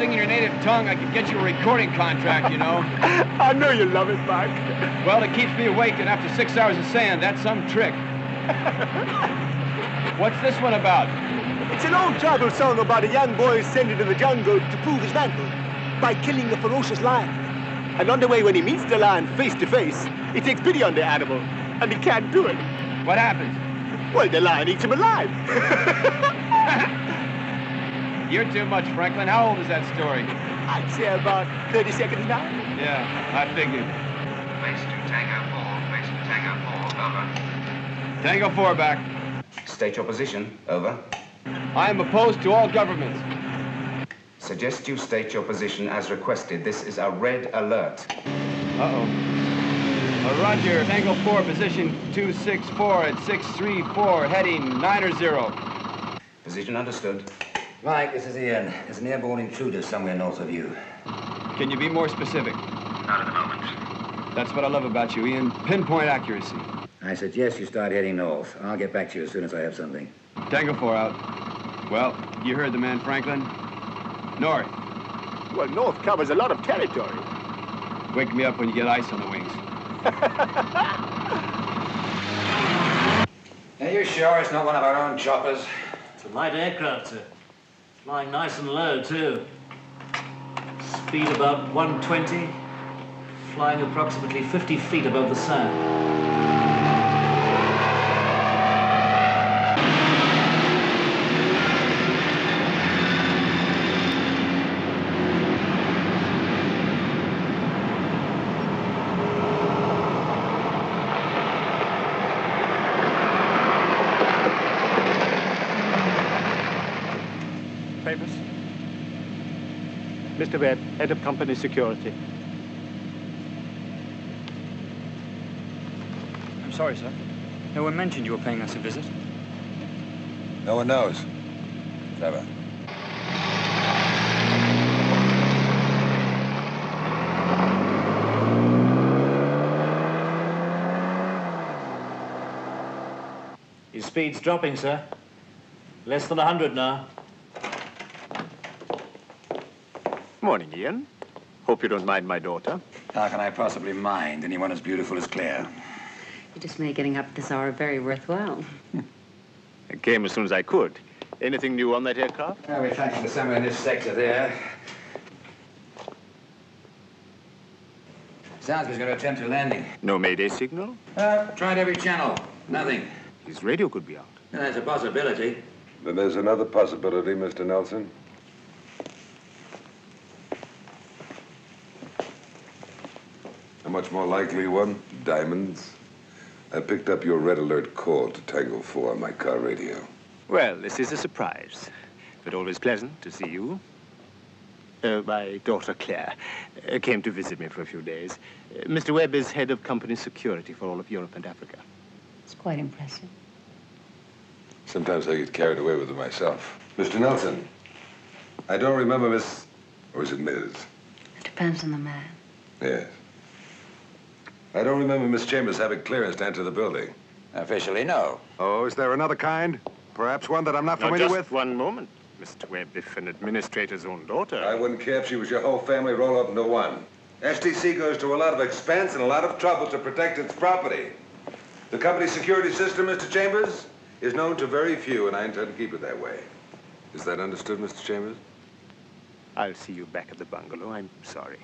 sing in your native tongue, I could get you a recording contract, you know. I know you love it, Mike. Well, it keeps me awake, and after six hours of sand, that's some trick. What's this one about? It's an old tribal song about a young boy sent into the jungle to prove his manhood by killing a ferocious lion. And on the way, when he meets the lion face to face, he takes pity on the animal, and he can't do it. What happens? Well, the lion eats him alive. You're too much, Franklin. How old is that story? I'd say about 30 seconds now. Yeah, I figured. Base to Tango 4, base to Tango 4, over. Tango 4 back. State your position, over. I am opposed to all governments. Suggest you state your position as requested. This is a red alert. Uh-oh. Uh, roger, Tango 4, position 264 at 634, heading 9 or 0. Position understood. Mike, this is Ian. There's an airborne intruder somewhere north of you. Can you be more specific? Not at the moment. That's what I love about you, Ian. Pinpoint accuracy. I suggest you start heading north. I'll get back to you as soon as I have something. Tango 4 out. Well, you heard the man, Franklin. North. Well, North covers a lot of territory. Wake me up when you get ice on the wings. Are you sure it's not one of our own choppers? It's a light aircraft, sir. Flying nice and low, too. Speed about 120. flying approximately 50 feet above the sand. Mr. Webb, head of company security. I'm sorry, sir. No one mentioned you were paying us a visit. No one knows. Trevor. His speed's dropping, sir. Less than 100 now. Morning, Ian. Hope you don't mind my daughter. How can I possibly mind anyone as beautiful as Claire? You just made getting up at this hour very worthwhile. I came as soon as I could. Anything new on that aircraft? Well, we're tracking to somewhere in this sector there. Sounds he's going to attempt a landing. No Mayday signal? Uh, tried every channel. Nothing. His radio could be out. That's a possibility. Then there's another possibility, Mr. Nelson. A much more likely one, diamonds. I picked up your red alert call to Tango 4 on my car radio. Well, this is a surprise, but always pleasant to see you. Uh, my daughter Claire uh, came to visit me for a few days. Uh, Mr. Webb is head of company security for all of Europe and Africa. It's quite impressive. Sometimes I get carried away with it myself. Mr. Nelson, I don't remember Miss... Or is it Ms.? It depends on the man. Yes. I don't remember Miss Chambers having clearance to enter the building. Officially, no. Oh, is there another kind? Perhaps one that I'm not Now, familiar just with? one moment, Mr. Webb. If an administrator's own daughter... I wouldn't care if she was your whole family rolled up into one. STC goes to a lot of expense and a lot of trouble to protect its property. The company's security system, Mr. Chambers, is known to very few, and I intend to keep it that way. Is that understood, Mr. Chambers? I'll see you back at the bungalow. I'm sorry.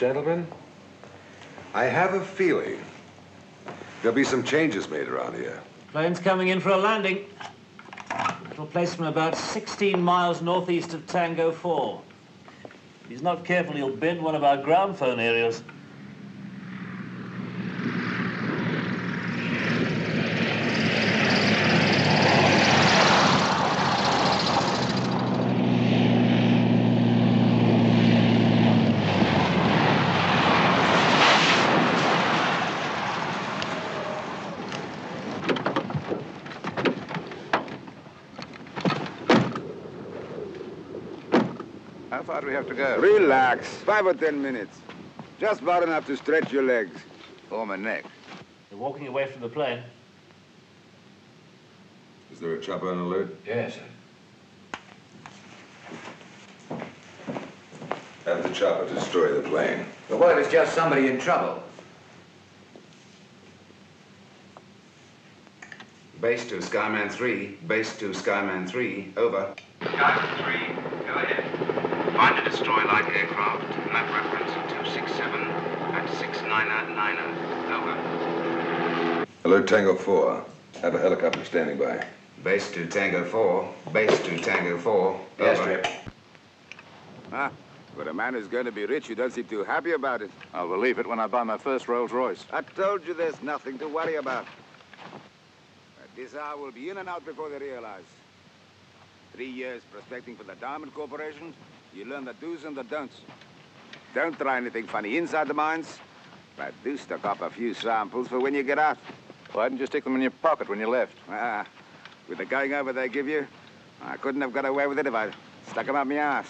Gentlemen, I have a feeling there'll be some changes made around here. Plane's coming in for a landing. It'll place him about 16 miles northeast of Tango 4. If he's not careful, he'll bend one of our ground phone areas. Relax. Five or ten minutes. Just far enough to stretch your legs. Or my neck. They're walking away from the plane. Is there a chopper on alert? Yes. Sir. Have the chopper destroy the plane. But what if it's just somebody in trouble? Base to Skyman 3. Base to Skyman 3. Over. Skyman 3, go ahead. Find and destroy light aircraft. Map reference 267 at 6990. Over. Hello, Tango 4. Have a helicopter standing by. Base to Tango 4. Base to Tango 4. Yes, Over. Trip. Huh? But a man who's going to be rich, you don't seem too happy about it. I'll believe it when I buy my first Rolls Royce. I told you there's nothing to worry about. At this hour, we'll be in and out before they realize. Three years prospecting for the Diamond Corporation, you learn the do's and the don'ts. Don't try anything funny inside the mines, but do stock up a few samples for when you get out. Why didn't you stick them in your pocket when you left? Ah, with the going over they give you, I couldn't have got away with it if I stuck 'em up my ass.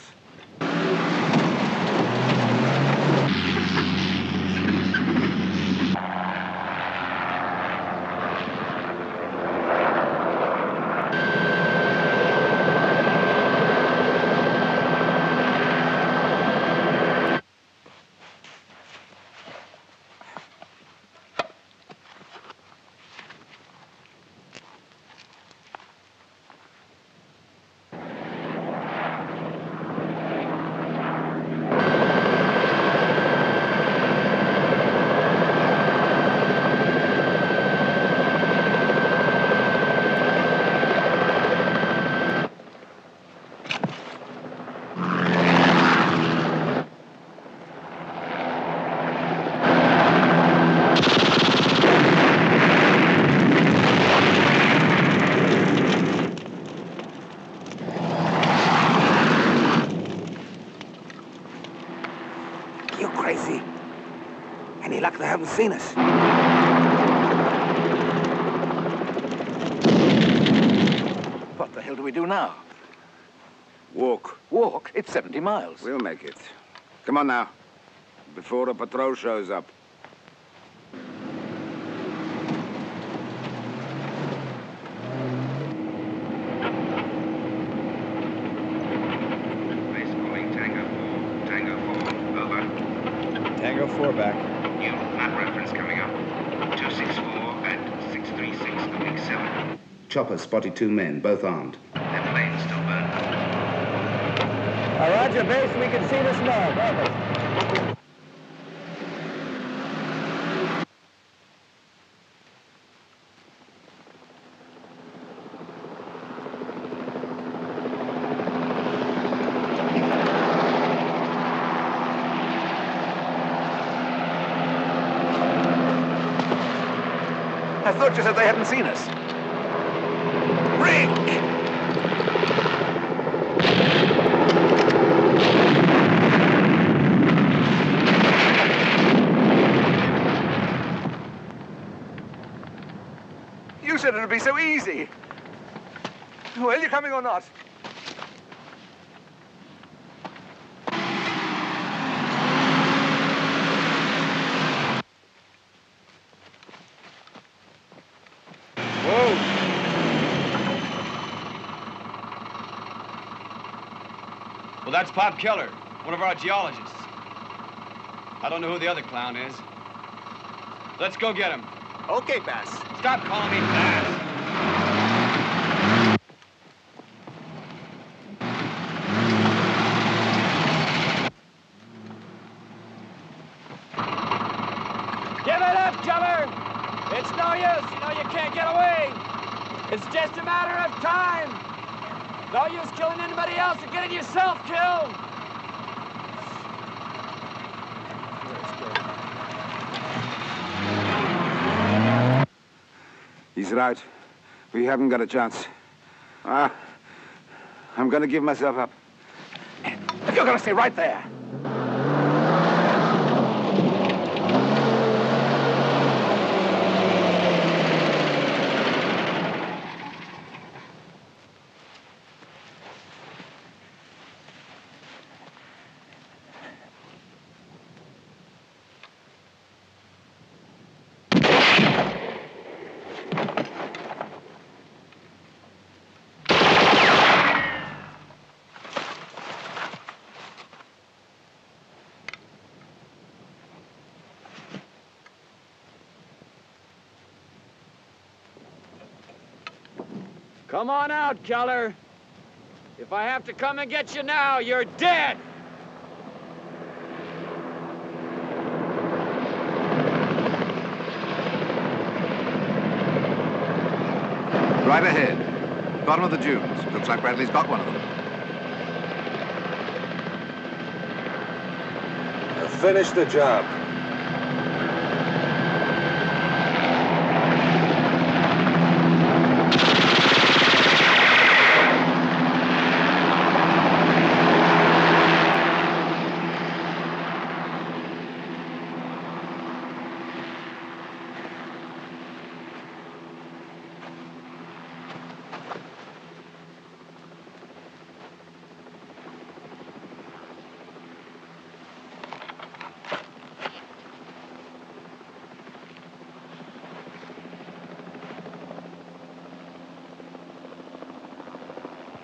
70 miles. We'll make it. Come on now. Before a patrol shows up. Base calling Tango 4. Tango 4, over. Tango 4 back. New map reference coming up. 264 at 636 7. Chopper spotted two men, both armed. Their plane's still burned. Roger, base. We can see the smoke. Over. I thought you said they hadn't seen us. Rick! You said it would be so easy. Well, you coming or not? Whoa. Well, that's Pop Keller, one of our geologists. I don't know who the other clown is. Let's go get him. Okay, Bass. Stop calling me Bass. Give it up, Keller! It's no use. You know you can't get away. It's just a matter of time. No use killing anybody else or getting yourself killed. We haven't got a chance. Ah, I'm gonna give myself up. You're gonna stay right there. Come on out, Keller. If I have to come and get you now, you're dead. Right ahead. Bottom of the dunes. Looks like Bradley's got one of them. Finish the job.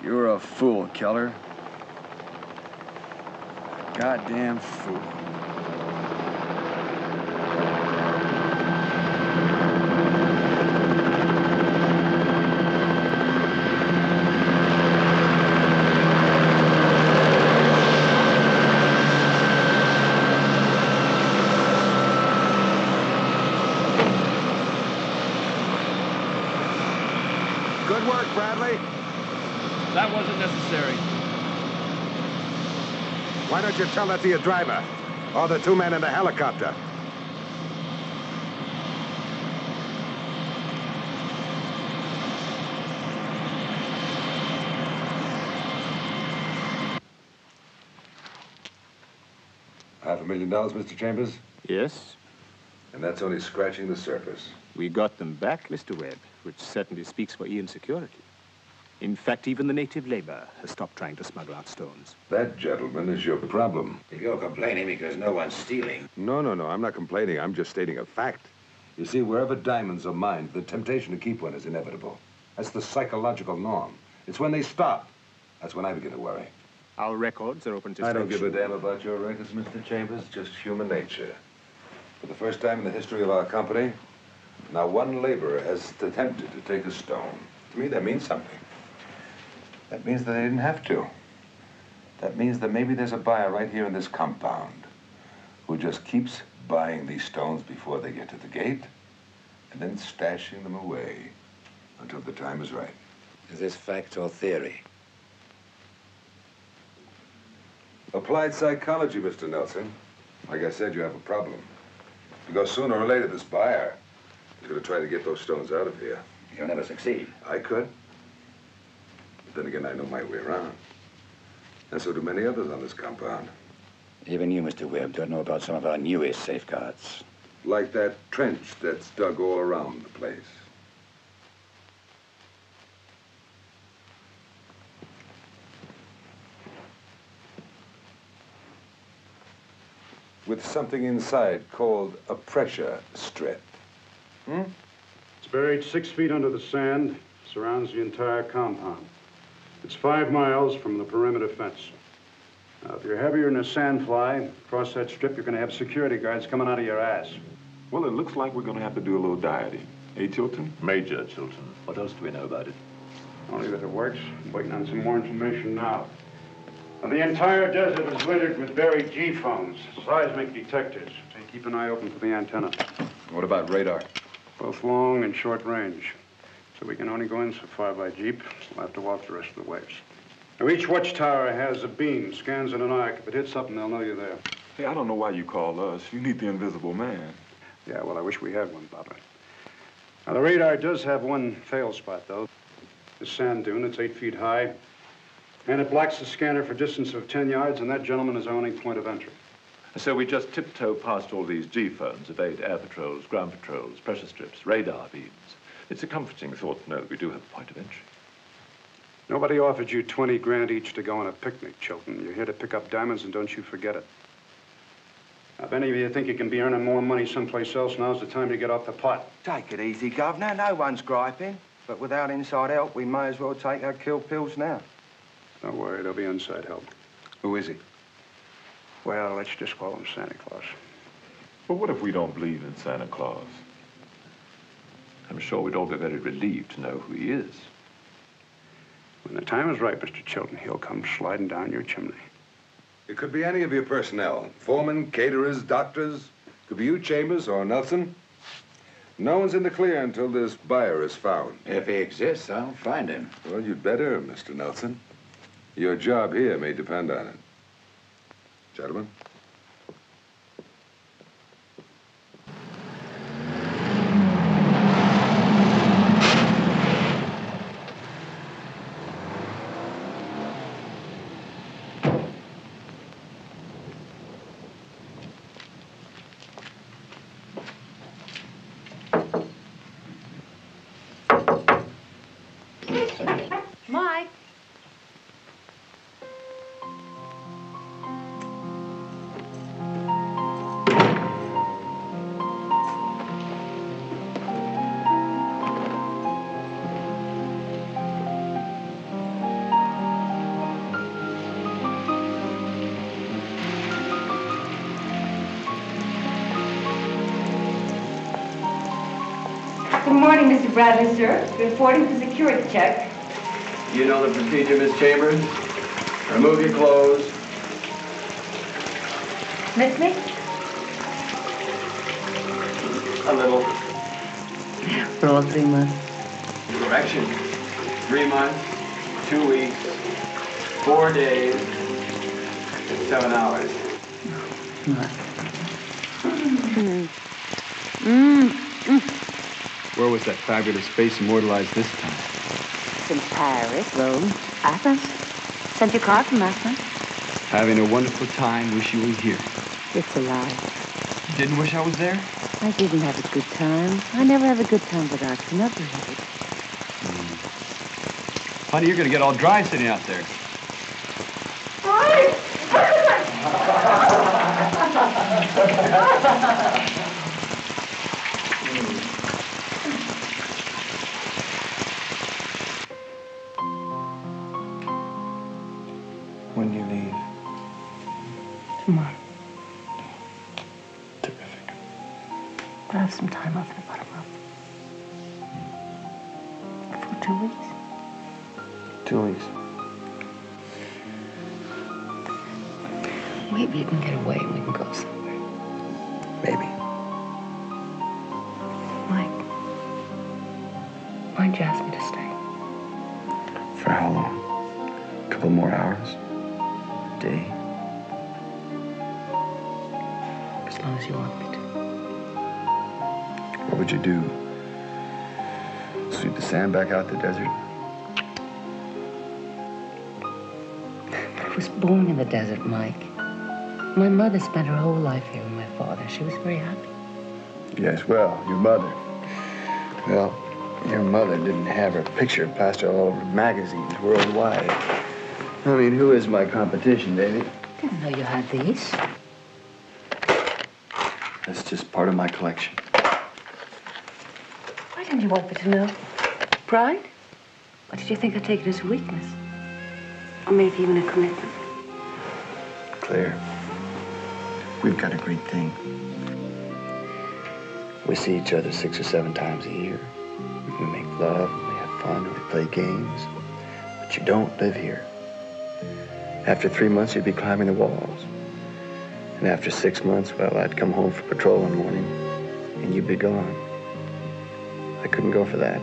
You're a fool, Keller. Goddamn fool. Good work, Bradley. That wasn't necessary. Why don't you tell that to your driver? Or the two men in the helicopter? Half a million dollars, Mr. Chambers? Yes? And that's only scratching the surface. We got them back, Mr. Webb, which certainly speaks for Ian's security. In fact, even the native labor has stopped trying to smuggle out stones. That, gentlemen, is your problem. If you're complaining because no one's stealing. No, no, no. I'm not complaining. I'm just stating a fact. You see, wherever diamonds are mined, the temptation to keep one is inevitable. That's the psychological norm. It's when they stop. That's when I begin to worry. Our records are open to I don't give a damn about your records, Mr. Chambers. Just human nature. For the first time in the history of our company, now one laborer has attempted to take a stone. To me, that means something. That means that they didn't have to. That means that maybe there's a buyer right here in this compound who just keeps buying these stones before they get to the gate and then stashing them away until the time is right. Is this fact or theory? Applied psychology, Mr. Nelson. Like I said, you have a problem. Because sooner or later, this buyer is going to try to get those stones out of here. You'll never succeed. I could. But then again, I know my way around. And so do many others on this compound. Even you, Mr. Webb, don't know about some of our newest safeguards. Like that trench that's dug all around the place. With something inside called a pressure strip. Hmm? It's buried six feet under the sand, surrounds the entire compound. It's five miles from the perimeter fence. Now, if you're heavier than a sandfly, across that strip, you're going to have security guards coming out of your ass. Well, it looks like we're going to have to do a little dieting. Eh, hey, Chilton? Major Chilton. What else do we know about it? Only that it works. I'm waiting on some more information now. Now, the entire desert is littered with buried geophones, seismic detectors. They keep an eye open for the antenna. What about radar? Both long and short range. So we can only go in so far by jeep. We'll have to walk the rest of the way. Now, each watchtower has a beam, scans in an arc. If it hits something, they'll know you're there. Hey, I don't know why you call us. You need the invisible man. Yeah, well, I wish we had one, Baba. Now, the radar does have one fail spot, though. The sand dune, it's eight feet high. And it blocks the scanner for a distance of 10 yards, and that gentleman is our only point of entry. So we just tiptoe past all these geophones, evade air patrols, ground patrols, pressure strips, radar beams. It's a comforting thought to know that we do have a point of entry. Nobody offered you 20 grand each to go on a picnic, Chilton. You're here to pick up diamonds, and don't you forget it. Now, if any of you think you can be earning more money someplace else, now's the time to get off the pot. Take it easy, Governor. No one's griping. But without inside help, we may as well take our kill pills now. Don't worry, there'll be inside help. Who is he? Well, let's just call him Santa Claus. But what if we don't believe in Santa Claus? I'm sure we'd all be very relieved to know who he is. When the time is right, Mr. Chilton, he'll come sliding down your chimney. It could be any of your personnel. Foremen, caterers, doctors. Could be you, Chambers, or Nelson. No one's in the clear until this buyer is found. If he exists, I'll find him. Well, you'd better, Mr. Nelson. Your job here may depend on it. Gentlemen? Bradley, sir. Reporting for security check. You know the procedure, Miss Chambers. Remove your clothes. Miss me? A little. For all three months. Correction. Three months, two weeks, four days, and seven hours. Where was that fabulous face immortalized this time? Since Paris, Rome, Athens. Sent you a card from Athens. Having a wonderful time. Wish you were here. It's a lie. You didn't wish I was there? I didn't have a good time. I never have a good time without you. Never have. Hmm. Honey, you're gonna get all dry sitting out there. Back out the desert? I was born in the desert, Mike. My mother spent her whole life here with my father. She was very happy. Yes, well, your mother. Well, your mother didn't have her picture plastered all over magazines worldwide. I mean, who is my competition, baby? Didn't know you had these. That's just part of my collection. Why didn't you want me to know? Pride? Or did you think I'd take it as a weakness? Or maybe even a commitment? Claire, we've got a great thing. We see each other six or seven times a year. We make love, we have fun, we play games. But you don't live here. After three months, you'd be climbing the walls. And after six months, well, I'd come home for patrol one morning, and you'd be gone. I couldn't go for that.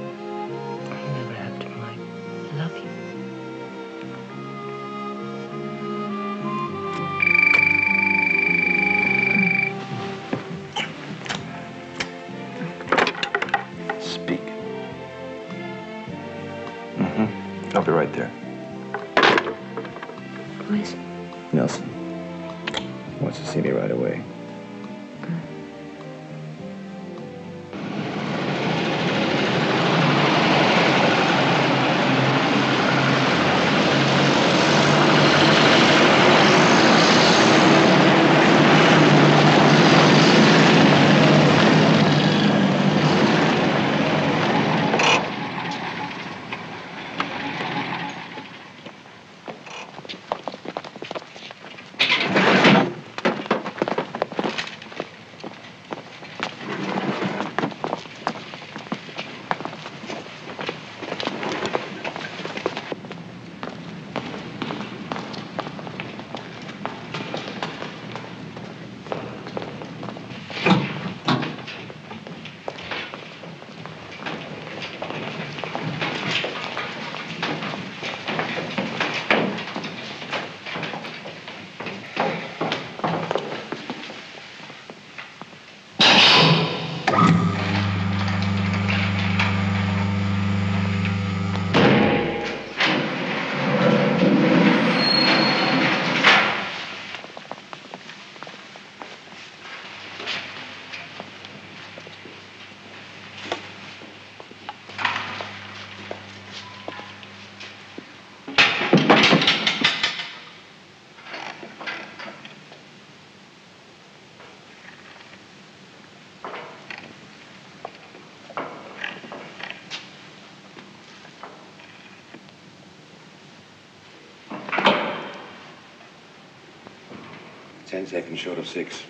Seconds short of six.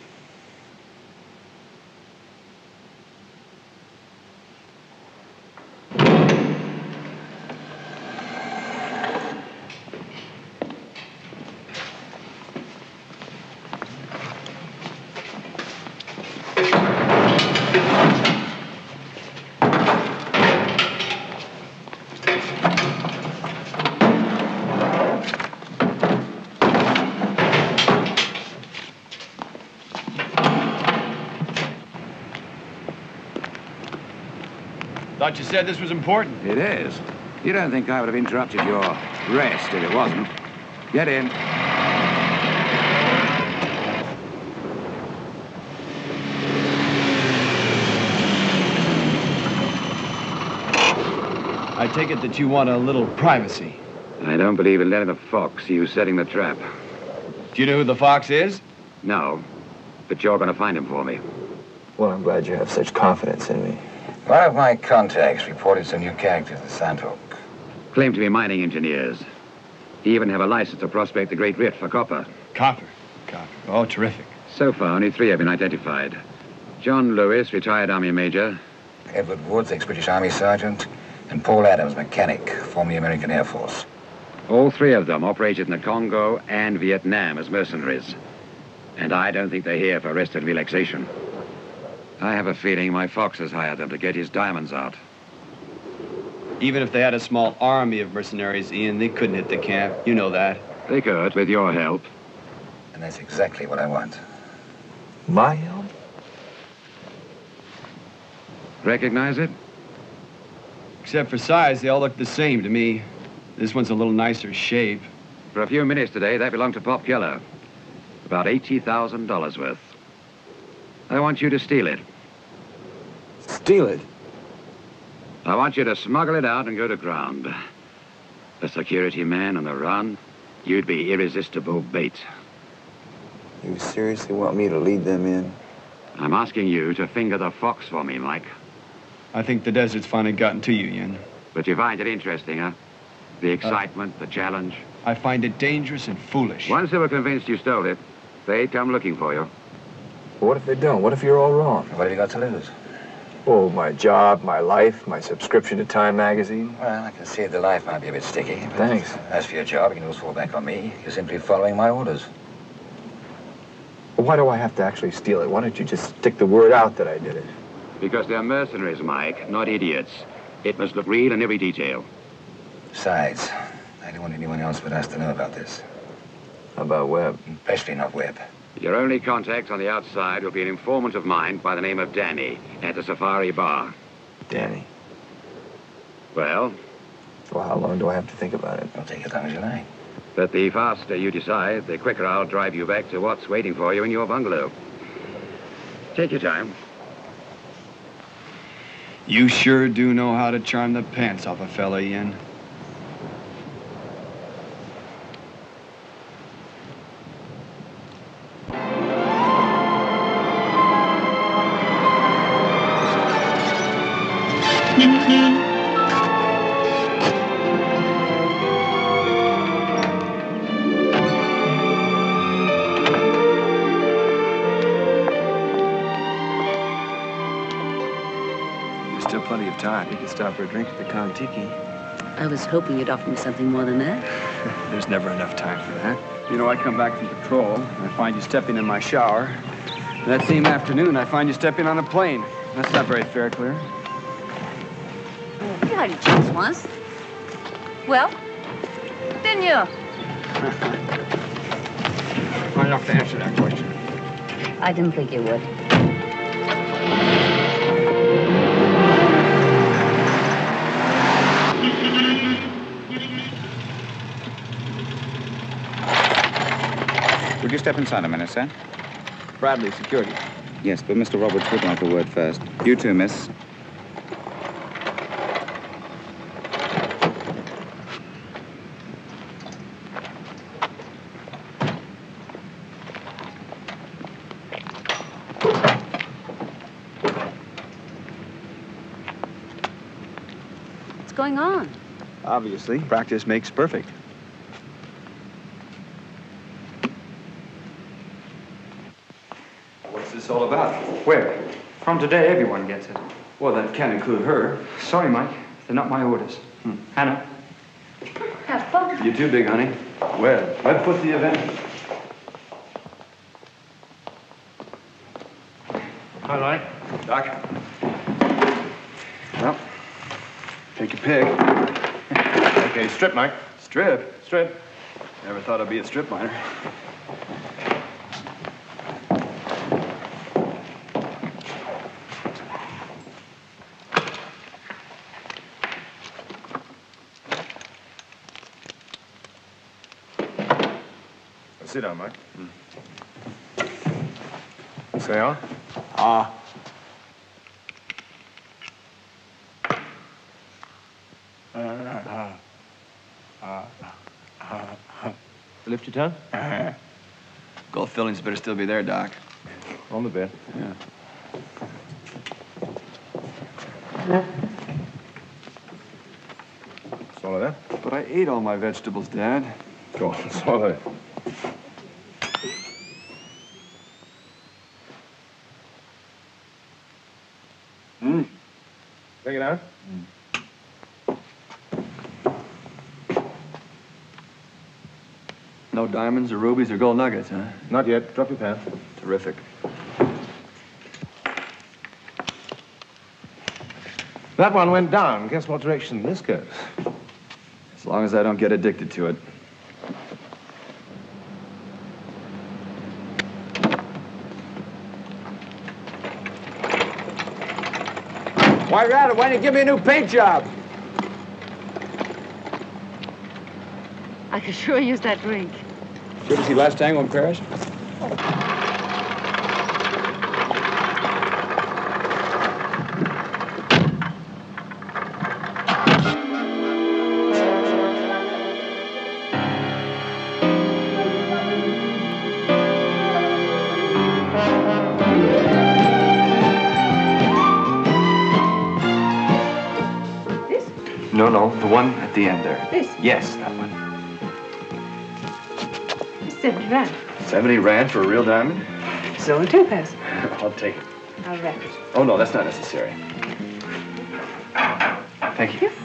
said this was important. It is. You don't think I would have interrupted your rest if it wasn't. Get in. I take it that you want a little privacy. I don't believe in letting the fox see you setting the trap. Do you know who the fox is? No, but you're going to find him for me. Well, I'm glad you have such confidence in me. One of my contacts reported some new characters at Sandhook. Claim to be mining engineers. They even have a license to prospect the Great Rift for copper. Copper. Copper. Oh, terrific. So far, only three have been identified. John Lewis, retired Army Major. Edward Woods, ex-British Army Sergeant. And Paul Adams, mechanic, formerly American Air Force. All three of them operated in the Congo and Vietnam as mercenaries. And I don't think they're here for rest and relaxation. I have a feeling my fox has hired them to get his diamonds out. Even if they had a small army of mercenaries, Ian, they couldn't hit the camp. You know that. They could, with your help. And that's exactly what I want. My help? Recognize it? Except for size, they all look the same to me. This one's a little nicer shape. For a few minutes today, that belonged to Pop Keller. About $80,000 worth. I want you to steal it. Steal it? I want you to smuggle it out and go to ground. A security man on the run, you'd be irresistible bait. You seriously want me to lead them in? I'm asking you to finger the fox for me, Mike. I think the desert's finally gotten to you, Ian. But you find it interesting, huh? The uh, excitement, the challenge. I find it dangerous and foolish. Once they were convinced you stole it, they'd come looking for you. What if they don't? What if you're all wrong? What have you got to lose? Oh, my job, my life, my subscription to Time magazine. Well, I can see the life might be a bit sticky. but Thanks. As for your job, you can always fall back on me. You're simply following my orders. Well, why do I have to actually steal it? Why don't you just stick the word out that I did it? Because they're mercenaries, Mike, not idiots. It must look real in every detail. Besides, I don't want anyone else but us to know about this. About Webb? Especially not Webb. Your only contact on the outside will be an informant of mine by the name of Danny at the Safari Bar. Danny. Well? Well, how long do I have to think about it? I'll take as long as you like. But the faster you decide, the quicker I'll drive you back to what's waiting for you in your bungalow. Take your time. You sure do know how to charm the pants off a fella, Ian. Still plenty of time. You can stop for a drink at the Kontiki. I was hoping you'd offer me something more than that. There's never enough time for that. You know, I come back from patrol, and I find you stepping in my shower. That same afternoon, I find you stepping on a plane. That's not very fair, Claire. You had your chance once. Well, didn't you? I'm not to answer that question. I didn't think you would. Would you step inside a minute, sir? Bradley, security. Yes, but Mr. Roberts would like a word first. You too, miss. What's going on? Obviously, practice makes perfect. What's this all about? Where? From today, everyone gets it. Well, that can't include her. Sorry, Mike. They're not my orders. Hmm. Hannah. Have fun. You too, big honey. Well, Webb put the event. All right. Doc. Well, take your pick. Okay, strip, Mike. Strip? Strip. Never thought I'd be a strip miner. Sit down, Mike. Hmm. Say on. Ah. Lift your tongue? Uh-huh. Gold fillings better still be there, Doc. On the bed. Yeah. Swallow that. But I ate all my vegetables, Dad. Go on, swallow it. Mm. Take it out. No diamonds or rubies or gold nuggets, huh? Not yet. Drop your pants. Terrific. That one went down. Guess what direction this goes? As long as I don't get addicted to it. Why, Rabbit, why don't you give me a new paint job? I could sure use that drink. Did you see Last Tango in Paris? No, no, the one at the end there. This? Yes, that one. Seventy rand. 70 rand for a real diamond? So a topaz. I'll take it. I'll wrap it. Oh, no, that's not necessary. Thank you. I thought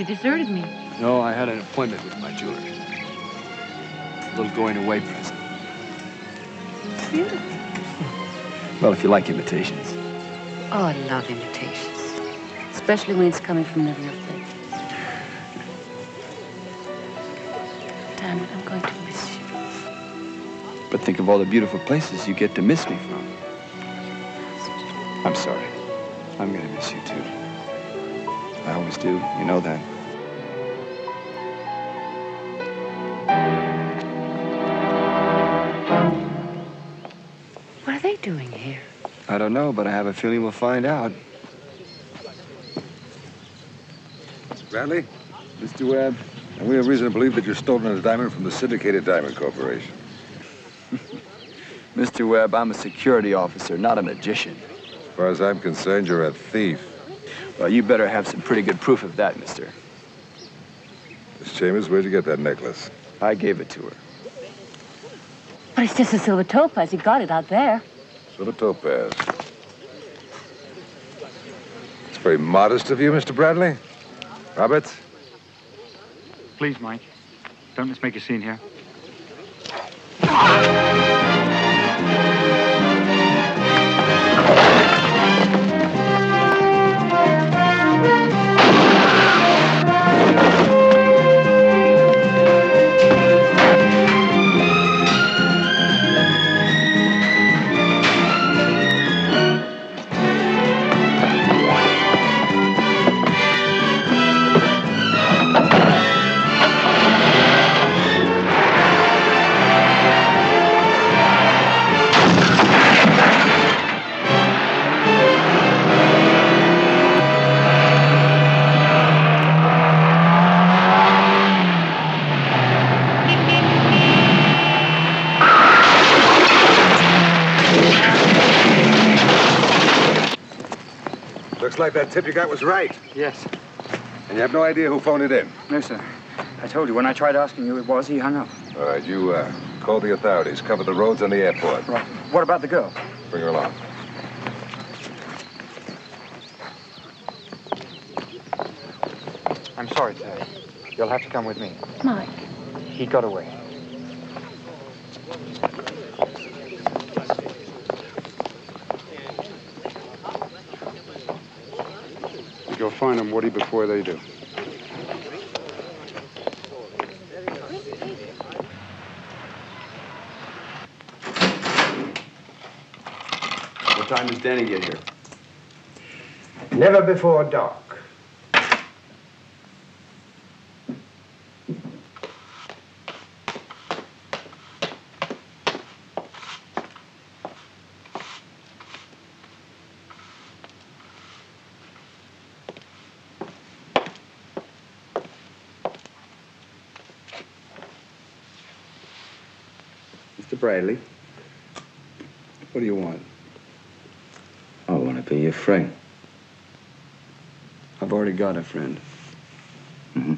you deserted me. No, I had an appointment with my jeweler. A little going away present. Beautiful. Well, if you like imitations. Oh, I love imitations. Especially when it's coming from the real thing. Damn it, I'm going to miss you. But think of all the beautiful places you get to miss me from. I'm sorry. I'm gonna miss you too. I always do. You know that. What are they doing here? I don't know, but I have a feeling we'll find out. Bradley? Mr. Webb? And we have reason to believe that you're stolen a diamond from the Syndicated Diamond Corporation. Mr. Webb, I'm a security officer, not a magician. As far as I'm concerned, you're a thief. Well, you better have some pretty good proof of that, mister. Miss Chambers, where'd you get that necklace? I gave it to her. But it's just a silver topaz. You got it out there. Silver topaz. It's very modest of you, Mr. Bradley. Roberts? Please, Mike. Don't let's make a scene here. Like that tip you got was right. Yes. And you have no idea who phoned it in. No, sir. I told you, when I tried asking you it was, he hung up. All right, you uh, call the authorities. Cover the roads and the airport. Right. What about the girl? Bring her along. I'm sorry, Terry. You'll have to come with me. Mike. He got away. Find them, Woody, before they do. What time does Danny get here? Never before dark. Mr. Bradley, what do you want? I want to be your friend. I've already got a friend. Mm-hmm.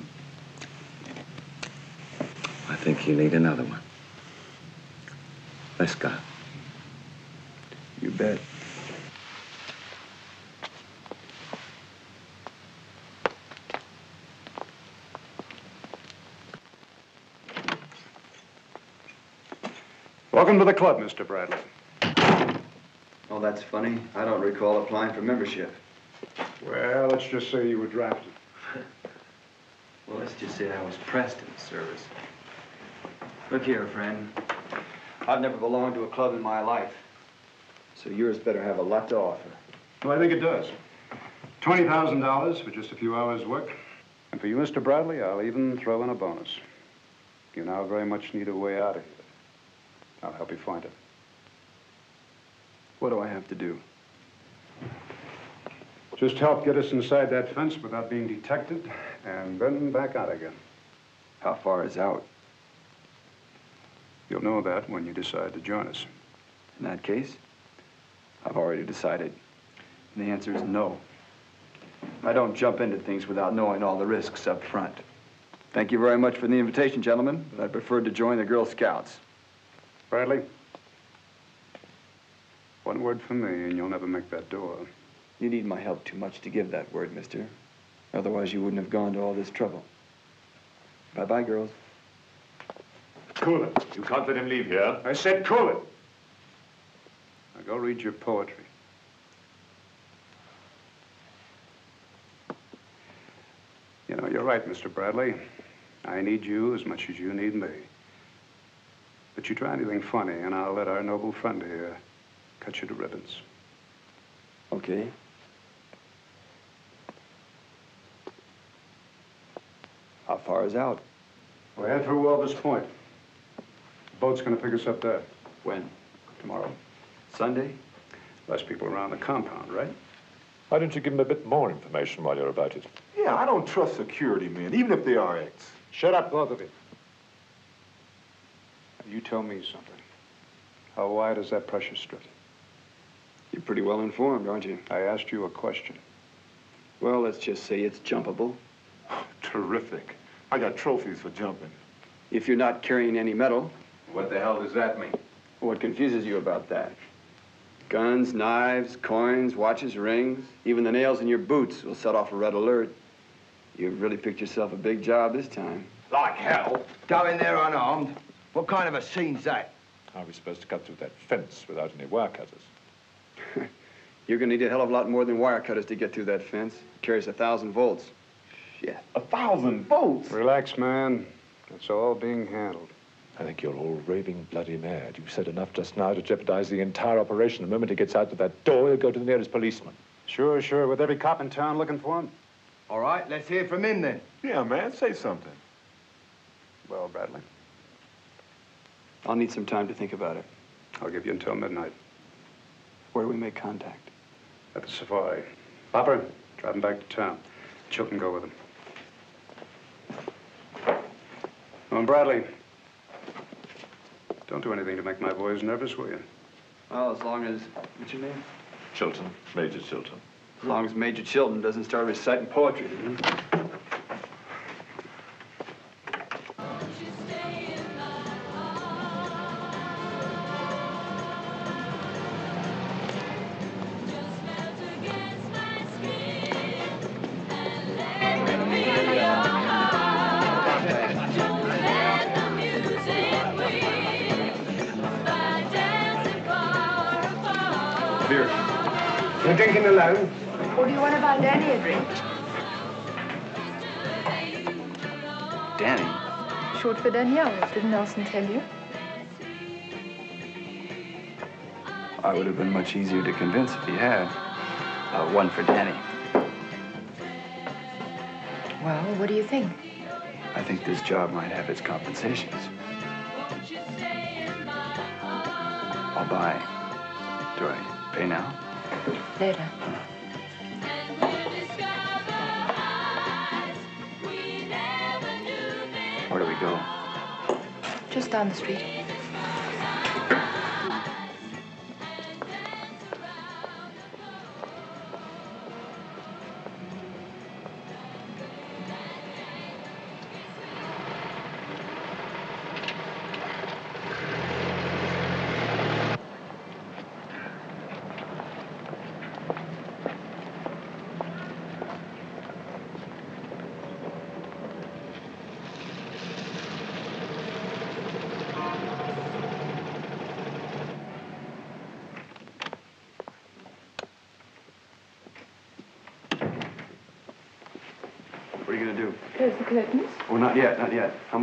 I think you need another one. Let's go. You bet. Welcome to the club, Mr. Bradley. Oh, that's funny. I don't recall applying for membership. Well, let's just say you were drafted. Well, let's just say I was pressed in the service. Look here, friend. I've never belonged to a club in my life. So yours better have a lot to offer. Well, I think it does. $20,000 for just a few hours' work. And for you, Mr. Bradley, I'll even throw in a bonus. You now very much need a way out of here. I'll help you find it. What do I have to do? Just help get us inside that fence without being detected, and then back out again. How far is out? You'll know that when you decide to join us. In that case, I've already decided. And the answer is no. I don't jump into things without knowing all the risks up front. Thank you very much for the invitation, gentlemen, but I preferred to join the Girl Scouts. Bradley, one word from me, and you'll never make that door. You need my help too much to give that word, mister. Otherwise, you wouldn't have gone to all this trouble. Bye-bye, girls. Cool it. You can't let him leave here. I said cool it. Now go read your poetry. You know, you're right, Mr. Bradley. I need you as much as you need me. But you try anything funny, and I'll let our noble friend here cut you to ribbons. Okay. How far is out? We're headed through Walvis Point. The boat's gonna pick us up there. When? Tomorrow. Sunday? Less people around the compound, right? Why don't you give them a bit more information while you're about it? Yeah, I don't trust security men, even if they are ex. Shut up, both of you. You tell me something. How wide is that pressure strip? You're pretty well informed, aren't you? I asked you a question. Well, let's just say it's jumpable. Terrific. I got trophies for jumping. If you're not carrying any metal, What the hell does that mean? what confuses you about that? Guns, knives, coins, watches, rings, even the nails in your boots will set off a red alert. You've really picked yourself a big job this time. Like hell. Go in there unarmed. What kind of a scene's that? How are we supposed to cut through that fence without any wire cutters? You're gonna need a hell of a lot more than wire cutters to get through that fence. It carries a thousand volts. Shit. A thousand volts? Relax, man. It's all being handled. I think you're all raving bloody mad. You've said enough just now to jeopardize the entire operation. The moment he gets out to that door, he'll go to the nearest policeman. Sure, sure. With every cop in town looking for him. All right, let's hear from him then. Yeah, man, say something. Well, Bradley, I'll need some time to think about it. I'll give you until midnight. Where do we make contact? At the safari. Hopper, drive him back to town. Chill can go with him. Oh, and Bradley, don't do anything to make my boys nervous, will you? Well, as long as, what's your name? Chilton, Major Chilton. As long as Major Chilton doesn't start reciting poetry. You're drinking alone? Or do you want to buy Danny a drink? Danny? Short for Danielle, didn't Nelson tell you? I would have been much easier to convince if he had. Uh, one for Danny. Well, what do you think? I think this job might have its compensations. I'll buy. Do I pay now? Later. Where do we go? Just down the street.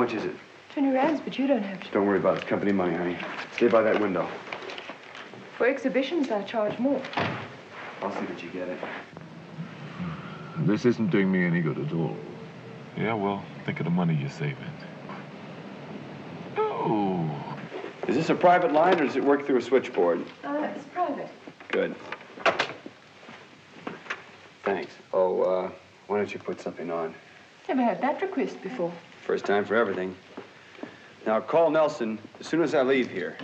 Much is it? Twenty rands, but you don't have to. Don't worry about it. It's company money, honey. Stay by that window. For exhibitions, I charge more. I'll see that you get it. This isn't doing me any good at all. Yeah, well, think of the money you're saving. Oh. Is this a private line or does it work through a switchboard? Uh, it's private. Good. Thanks. Oh, uh, why don't you put something on? Never had that request before. First time for everything. Now, call Nelson as soon as I leave here.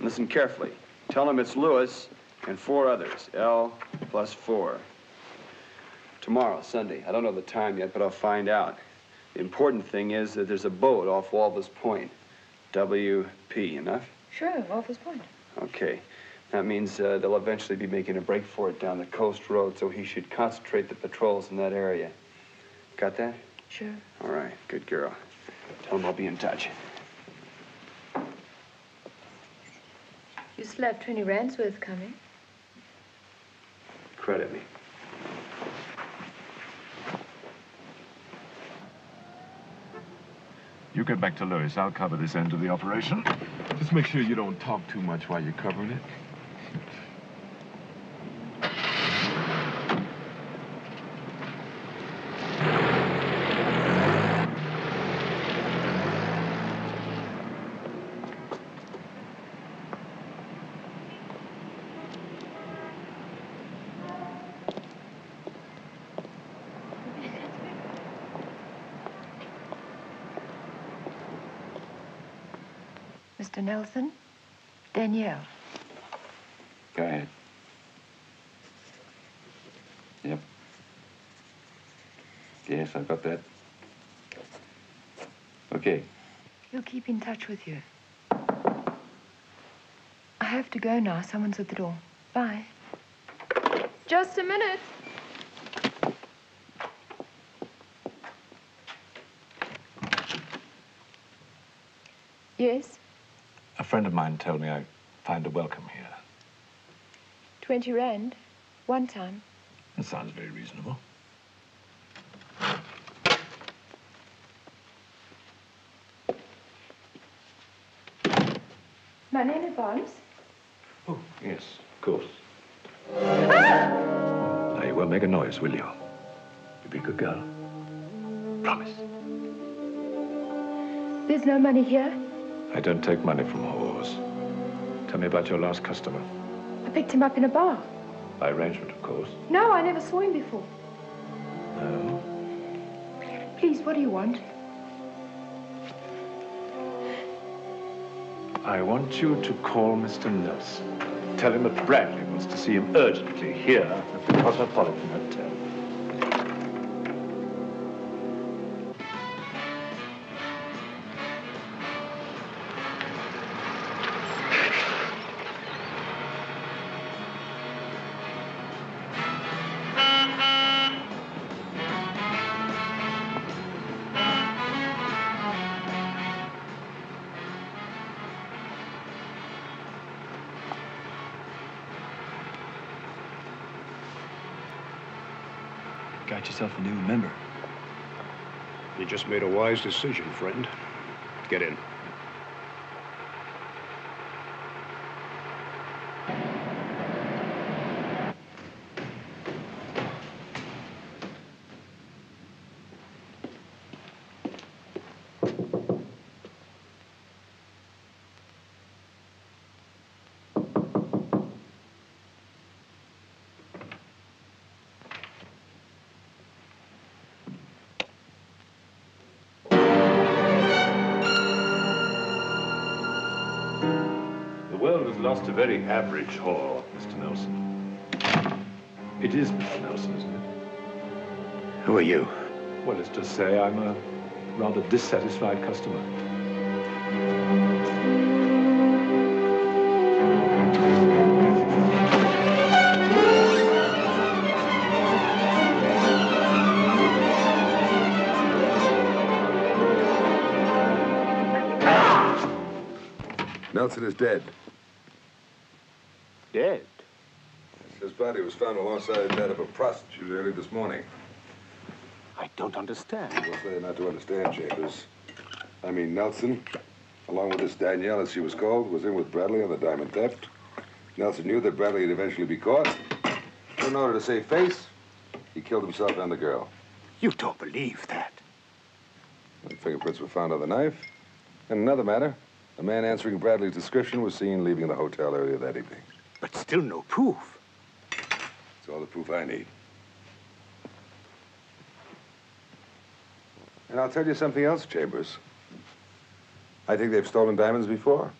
Listen carefully. Tell him it's Lewis and four others, L plus four. Tomorrow, Sunday. I don't know the time yet, but I'll find out. The important thing is that there's a boat off Walvis Point. WP, enough? Sure, Walvis Point. Okay. That means uh, they'll eventually be making a break for it down the coast road, so he should concentrate the patrols in that area. Got that? Sure. All right, good girl. Tell him I'll be in touch. You still have twenty rands worth coming. Credit me. You get back to Lewis. I'll cover this end of the operation. Just make sure you don't talk too much while you're covering it. Mr. Nelson, Danielle. Go ahead. Yep. Yes, I've got that. Okay. He'll keep in touch with you. I have to go now. Someone's at the door. Bye. Just a minute. Yes, A friend of mine told me I find a welcome here. 20 rand. One time. That sounds very reasonable. My name is advance. Oh, yes, of course. Ah! Now, you won't make a noise, will you? You'll be a good girl. Promise. There's no money here. I don't take money from whores. Tell me about your last customer. I picked him up in a bar. By arrangement, of course. No, I never saw him before. No? Please, what do you want? I want you to call Mr. Nelson. Tell him that Bradley wants to see him urgently here at the Cosmopolitan Hotel. A new member. You just made a wise decision, friend. Get in. A very average whore, Mr. Nelson. It is Mr. Nelson, isn't it? Who are you? Well, let's just say I'm a rather dissatisfied customer. Nelson is dead. Dead? His body was found alongside that of a prostitute early this morning. I don't understand. What's say not to understand, Chambers? I mean, Nelson, along with this Danielle, as she was called, was in with Bradley on the diamond theft. Nelson knew that Bradley would eventually be caught. In order to save face, he killed himself and the girl. You don't believe that? And fingerprints were found on the knife. And another matter, a man answering Bradley's description was seen leaving the hotel earlier that evening. But still no proof. That's all the proof I need. And I'll tell you something else, Chambers. I think they've stolen diamonds before.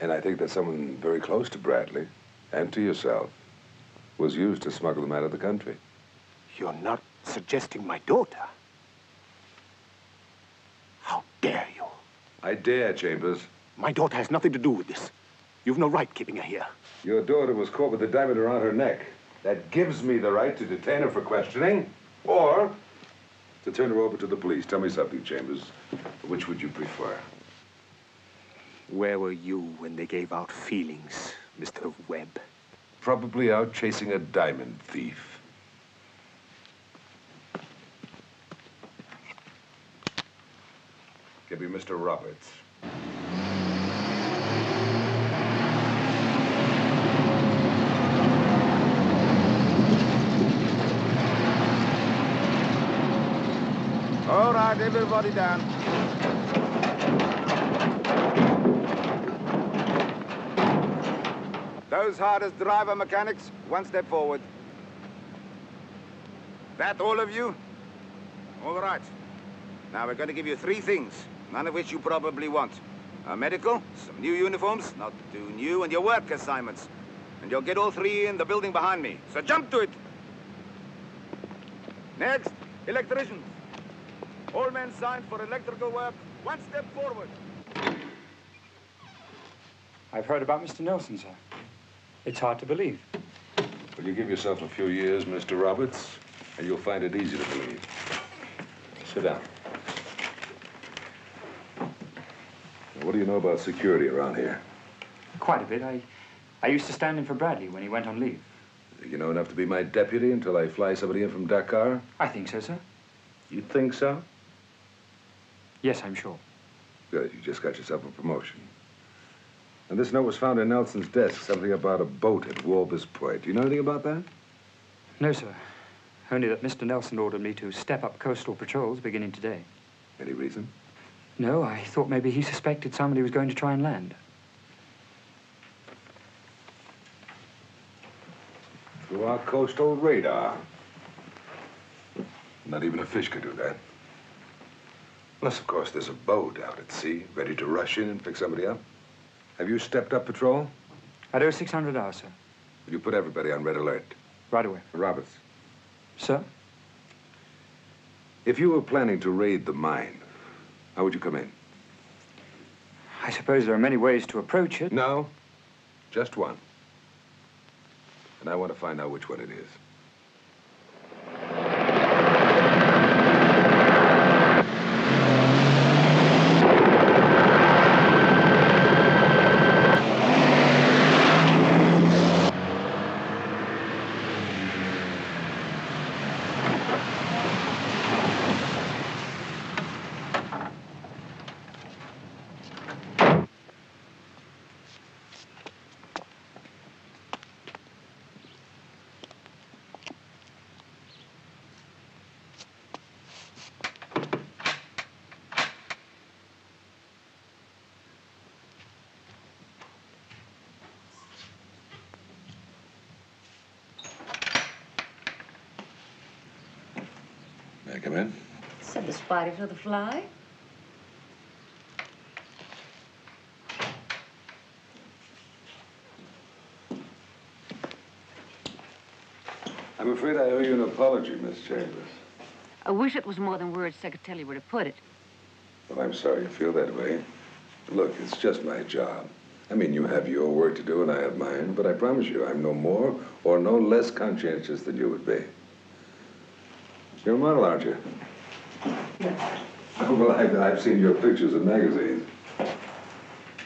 And I think that someone very close to Bradley and to yourself was used to smuggle them out of the country. You're not suggesting my daughter. How dare you? I dare, Chambers. My daughter has nothing to do with this. You've no right keeping her here. Your daughter was caught with a diamond around her neck. That gives me the right to detain her for questioning or to turn her over to the police. Tell me something, Chambers. Which would you prefer? Where were you when they gave out feelings, Mr. Webb? Probably out chasing a diamond thief. Give me Mr. Roberts. All right, everybody down. Those hardest driver mechanics, one step forward. That all of you? All right. Now we're going to give you three things, none of which you probably want. A medical, some new uniforms, not too new, and your work assignments. And you'll get all three in the building behind me. So jump to it. Next, electricians. All men signed for electrical work. One step forward. I've heard about Mr. Nelson, sir. It's hard to believe. Will you give yourself a few years, Mr. Roberts, and you'll find it easy to believe. Sit down. Now, what do you know about security around here? Quite a bit. I, I used to stand in for Bradley when he went on leave. You know enough to be my deputy until I fly somebody in from Dakar? I think so, sir. You think so? Yes, I'm sure. Good, you just got yourself a promotion. And this note was found in Nelson's desk, something about a boat at Walvis Point. Do you know anything about that? No, sir. Only that Mr. Nelson ordered me to step up coastal patrols beginning today. Any reason? No, I thought maybe he suspected somebody was going to try and land. Through our coastal radar. Not even a fish could do that. Unless, of course, there's a boat out at sea, ready to rush in and pick somebody up. Have you stepped up patrol? I do 600 hours, sir. Will you put everybody on red alert? Right away. Roberts, Sir? if you were planning to raid the mine, how would you come in? I suppose there are many ways to approach it. No, just one. And I want to find out which one it is. I come in? Spider to the fly. I'm afraid I owe you an apology, Miss Chambers. I wish it was more than words Secretary were to put it. Well, I'm sorry you feel that way. Look, it's just my job. I mean, you have your work to do and I have mine, but I promise you I'm no more or no less conscientious than you would be. You're a model, aren't you? Yes. Oh, well, I've, I've seen your pictures in magazines.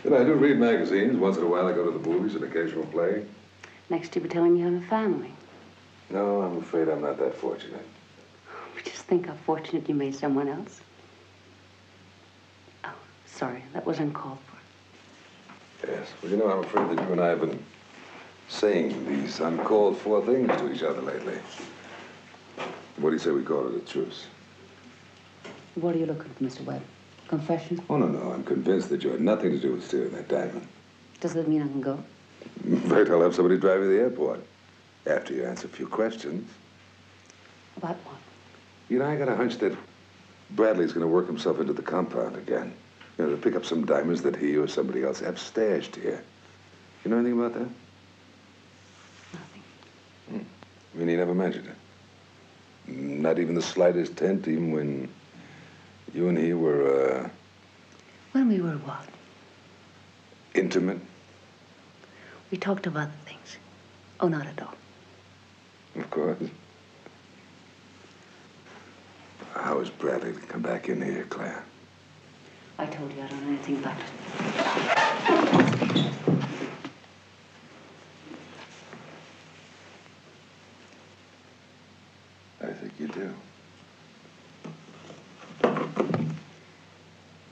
And I do read magazines. Once in a while I go to the movies, an occasional play. Next, you were telling me you have a family. No, I'm afraid I'm not that fortunate. But just think how fortunate you made someone else. Oh, sorry, that was uncalled for. Yes. Well, you know, I'm afraid that you and I have been saying these uncalled for things to each other lately. What do you say we call it a truce? What are you looking for, Mr. Webb? Confession? Oh, no, no. I'm convinced that you had nothing to do with stealing that diamond. Does that mean I can go? In fact, I'll have somebody drive you to the airport after you answer a few questions. About what? You know, I got a hunch that Bradley's going to work himself into the compound again. You know, to pick up some diamonds that he or somebody else have stashed here. You know anything about that? Nothing. Hmm. I mean, he never mentioned it. Not even the slightest hint, even when you and he were, uh, When we were what? intimate. We talked of other things. Oh, not at all. Of course. How is Bradley to come back in here, Claire? I told you I don't know anything about it. I think you do.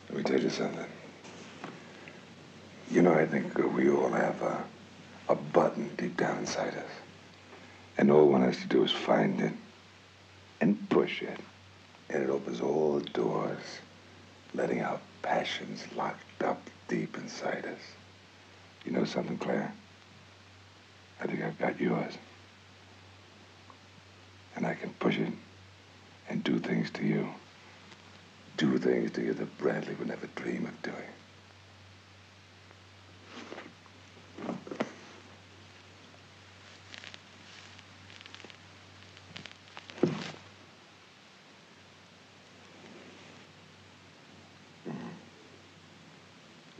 Let me tell you something. You know, I think we all have a, a button deep down inside us. And all one has to do is find it and push it. And it opens all the doors, letting out passions locked up deep inside us. You know something, Claire? I think I've got yours. And I can push it and do things to you. Do things to you that Bradley would never dream of doing.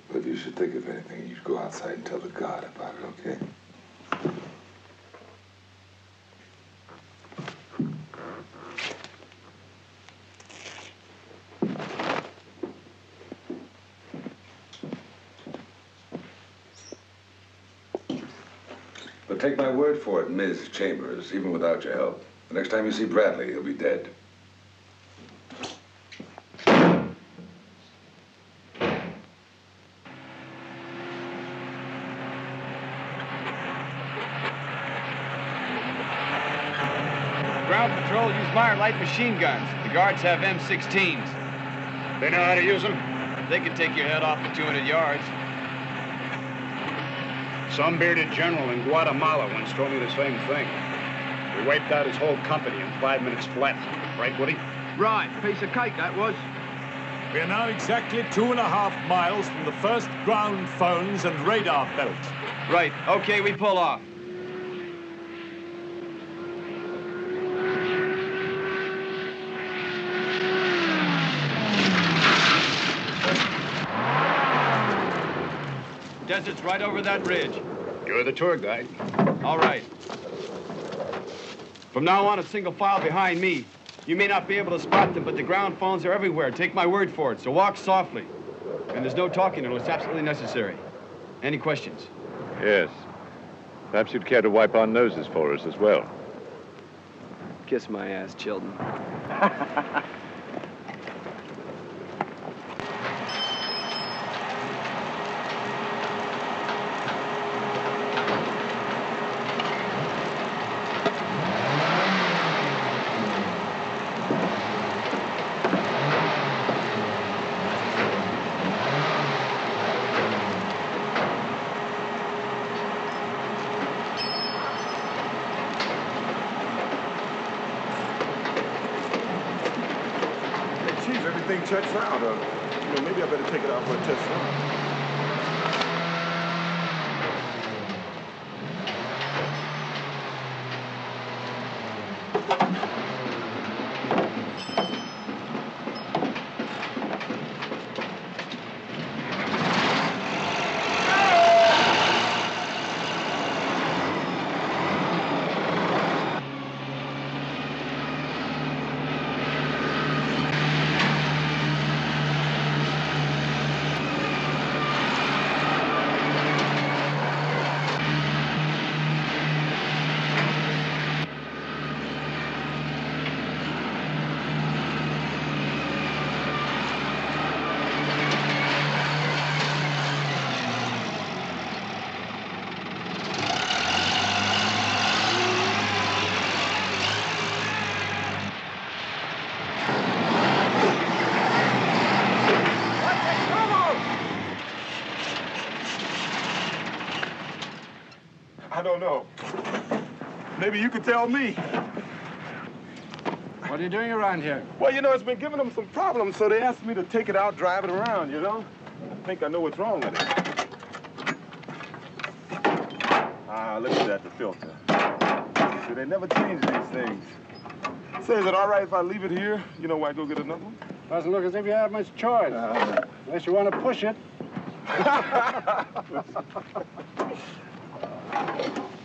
But if you should think of anything, you'd go outside and tell the guard about it, okay? Take my word for it, Ms. Chambers, even without your help. The next time you see Bradley, he'll be dead. Ground patrol use Meyer light machine guns. The guards have M16s. They know how to use them? They can take your head off at 200 yards. Some bearded general in Guatemala once told me the same thing. We wiped out his whole company in five minutes flat. Right, Woody? Right, piece of cake that was. We are now exactly two and a half miles from the first geophones and radar belt. Right. Okay, we pull off. Desert's right over that ridge. You're the tour guide. All right. From now on, a single file behind me. You may not be able to spot them, but the geophones are everywhere. Take my word for it. So walk softly. And there's no talking unless it's absolutely necessary. Any questions? Yes. Perhaps you'd care to wipe our noses for us as well. Kiss my ass, Chilton. Maybe you could tell me. What are you doing around here? Well, you know, it's been giving them some problems, so they asked me to take it out, drive it around, you know? I think I know what's wrong with it. Ah, look at that, the filter. See, they never change these things. Say, is it all right if I leave it here? You know, why I go get another one? Doesn't look as if you have much choice. Unless you want to push it.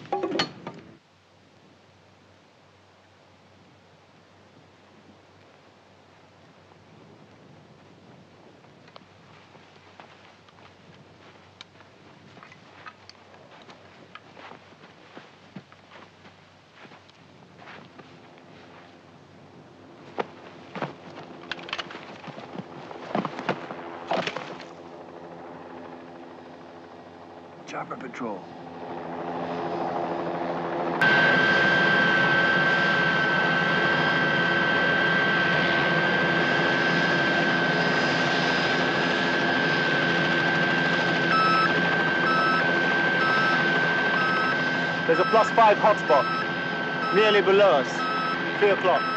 Chopper Patrol. There's a plus five hotspot, nearly below us. Three o'clock.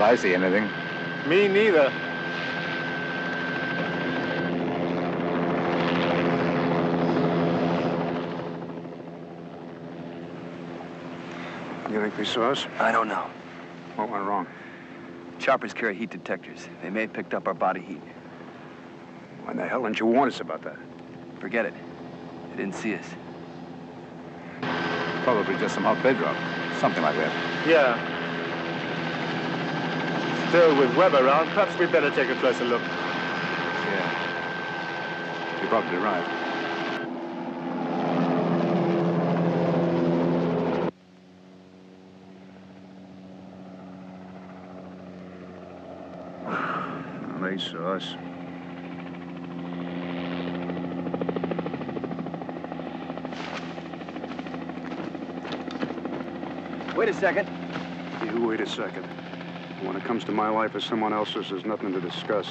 If I see anything. Me neither. You think they saw us? I don't know. What went wrong? Choppers carry heat detectors. They may have picked up our body heat. Why the hell didn't you warn us about that? Forget it. They didn't see us. Probably just some hot bedrock. Something like that. Yeah. Still, with Webb around, perhaps we'd better take a closer look. Yeah. You're probably right. They saw us. Wait a second. You wait a second. When it comes to my life or someone else's, there's nothing to discuss.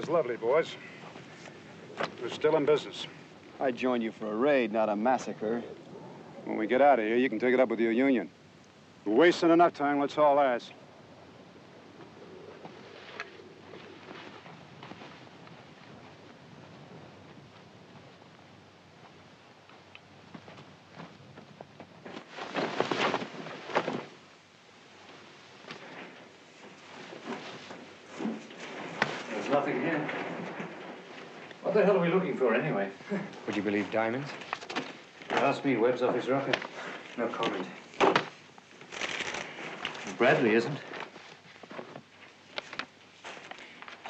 Was lovely, boys. We're still in business. I joined you for a raid, not a massacre. When we get out of here, you can take it up with your union. We're wasting enough time, let's all ask. There's nothing here. What the hell are we looking for, anyway? Would you believe diamonds? Ask me, Webb's off his rocket. No comment. Bradley isn't.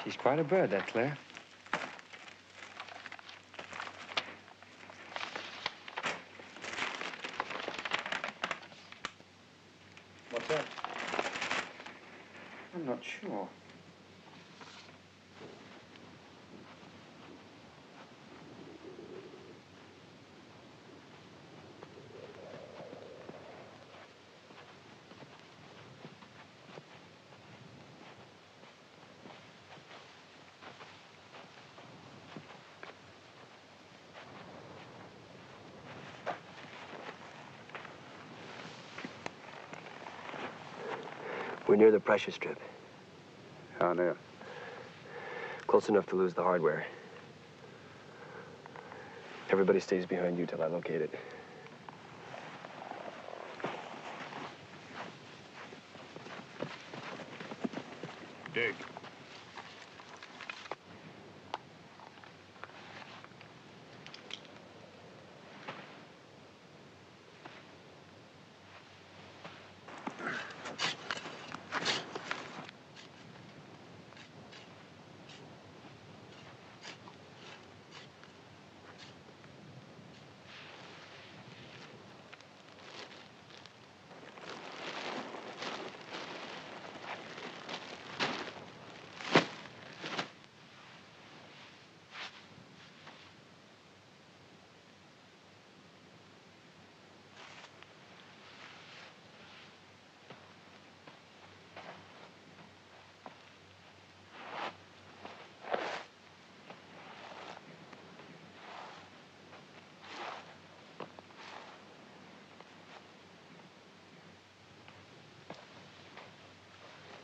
She's quite a bird, that Claire. We're near the pressure strip. How near? Close enough to lose the hardware. Everybody stays behind you till I locate it.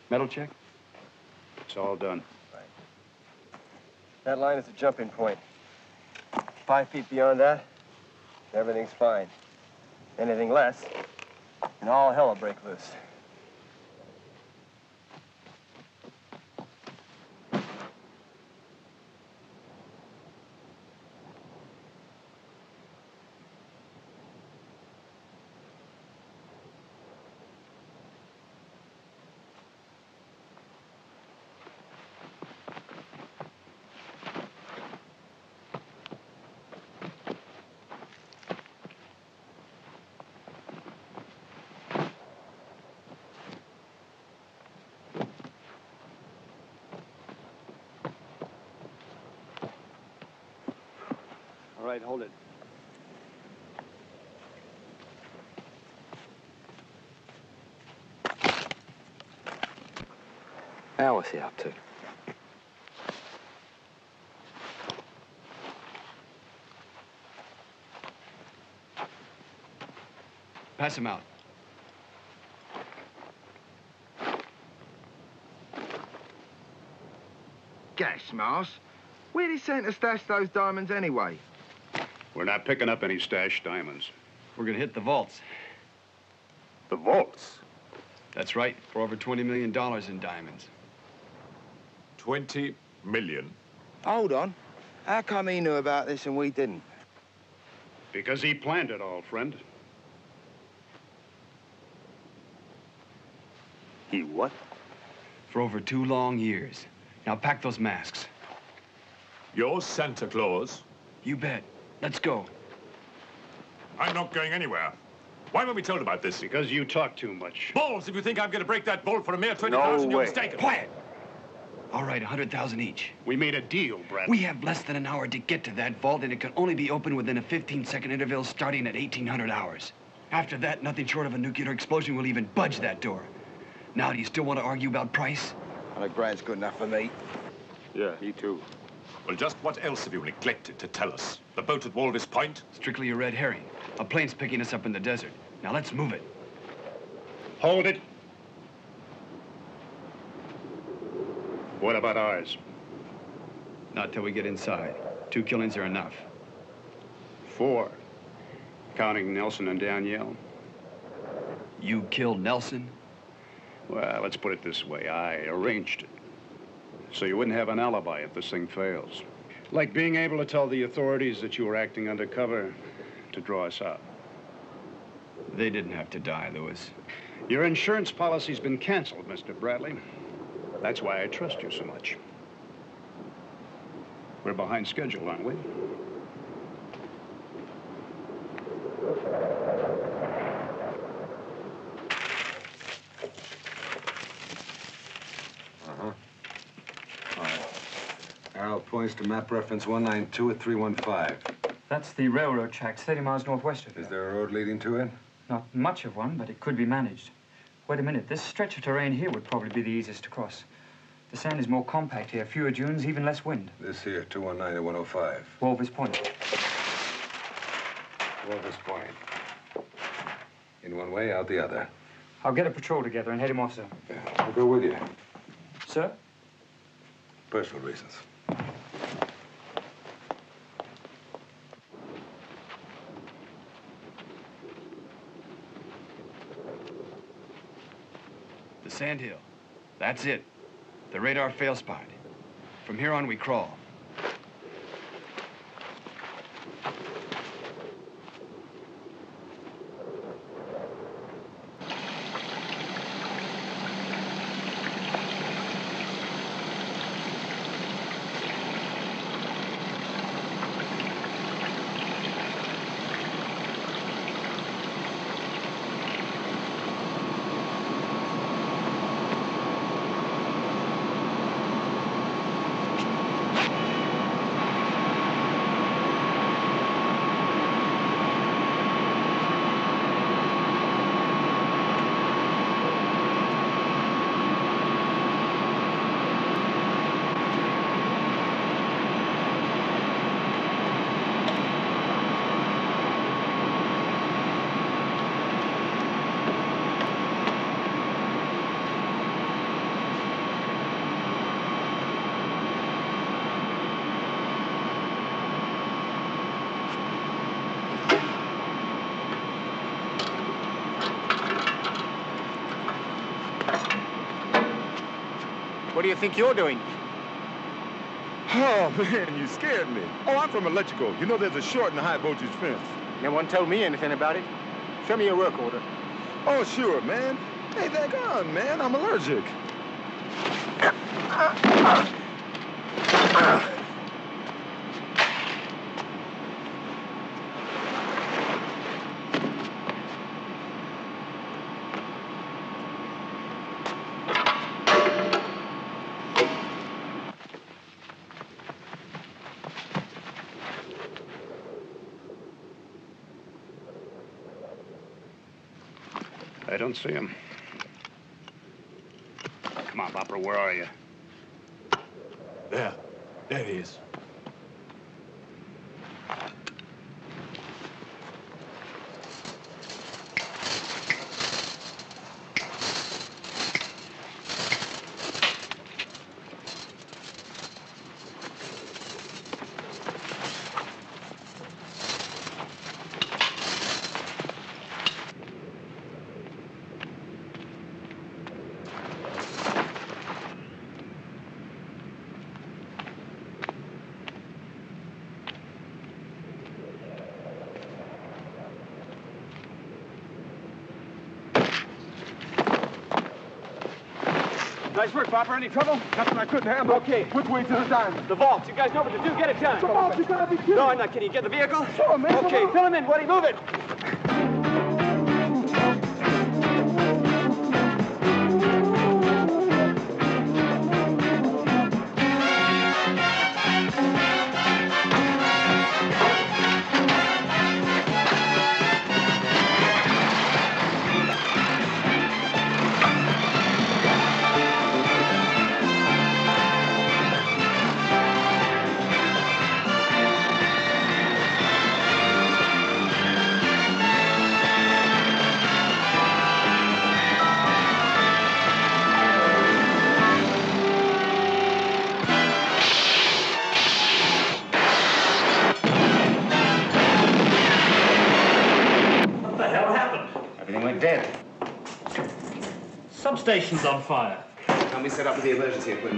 Metal check? It's all done. Right. That line is a jumping point. Five feet beyond that, everything's fine. Anything less, and all hell will break loose. All right, hold it. Now what's he up to? Pass him out. Gash, Mouse. Where'd he send to stash those diamonds anyway? We're not picking up any stashed diamonds. We're gonna hit the vaults. The vaults? That's right, for over $20 million in diamonds. 20 million. Hold on. How come he knew about this and we didn't? Because he planned it all, friend. He what? For over two long years. Now pack those masks. You're Santa Claus? You bet. Let's go. I'm not going anywhere. Why were we told about this? Because you talk too much. Balls, if you think I'm going to break that bolt for a mere 20,000, you're mistaken. Quiet! All right, a 100,000 each. We made a deal, Brad. We have less than an hour to get to that vault, and it can only be opened within a 15-second interval starting at 1800 hours. After that, nothing short of a nuclear explosion will even budge that door. Now, do you still want to argue about price? 100 grand's good enough for me. Yeah, me too. Well, just what else have you neglected to tell us? The boat at Walvis Point? Strictly a red herring. A plane's picking us up in the desert. Now, let's move it. Hold it. What about ours? Not till we get inside. Two killings are enough. Four. Counting Nelson and Danielle. You killed Nelson? Well, let's put it this way. I arranged it. So you wouldn't have an alibi if this thing fails. Like being able to tell the authorities that you were acting undercover to draw us out. They didn't have to die, Lewis. Your insurance policy's been canceled, Mr. Bradley. That's why I trust you so much. We're behind schedule, aren't we? Uh-huh. All right. Arrow points to map reference 192 at 315. That's the railroad track, 30 miles northwest of here. Is there a road leading to it? Not much of one, but it could be managed. Wait a minute. This stretch of terrain here would probably be the easiest to cross. The sand is more compact here, fewer dunes, even less wind. This here, 219 to 105. Walvis Point. Walvis Point. In one way, out the other. I'll get a patrol together and head him off, sir. I'll go with you. Sir? Personal reasons. Sandhill. That's it. The radar fail spot. From here on, we crawl. Do you think you're doing? Oh, man, you scared me. Oh, I'm from electrical. You know there's a short and a high voltage fence. No one told me anything about it. Show me your work order. Oh, sure, man. Hey, that gun, man. I'm allergic. I don't see him. Come on, Bopper, where are you? There. There he is. Nice work, Popper. Any trouble? Nothing I couldn't handle. Okay. Which way to the diamond? The vault. You guys know what to do. Get it done. The vault? You gotta be kidding. No, I'm not kidding. Get the vehicle? Sure, man. Okay, fill him in, Woody. Move it. Substation's on fire. Can we set up with the emergency equipment?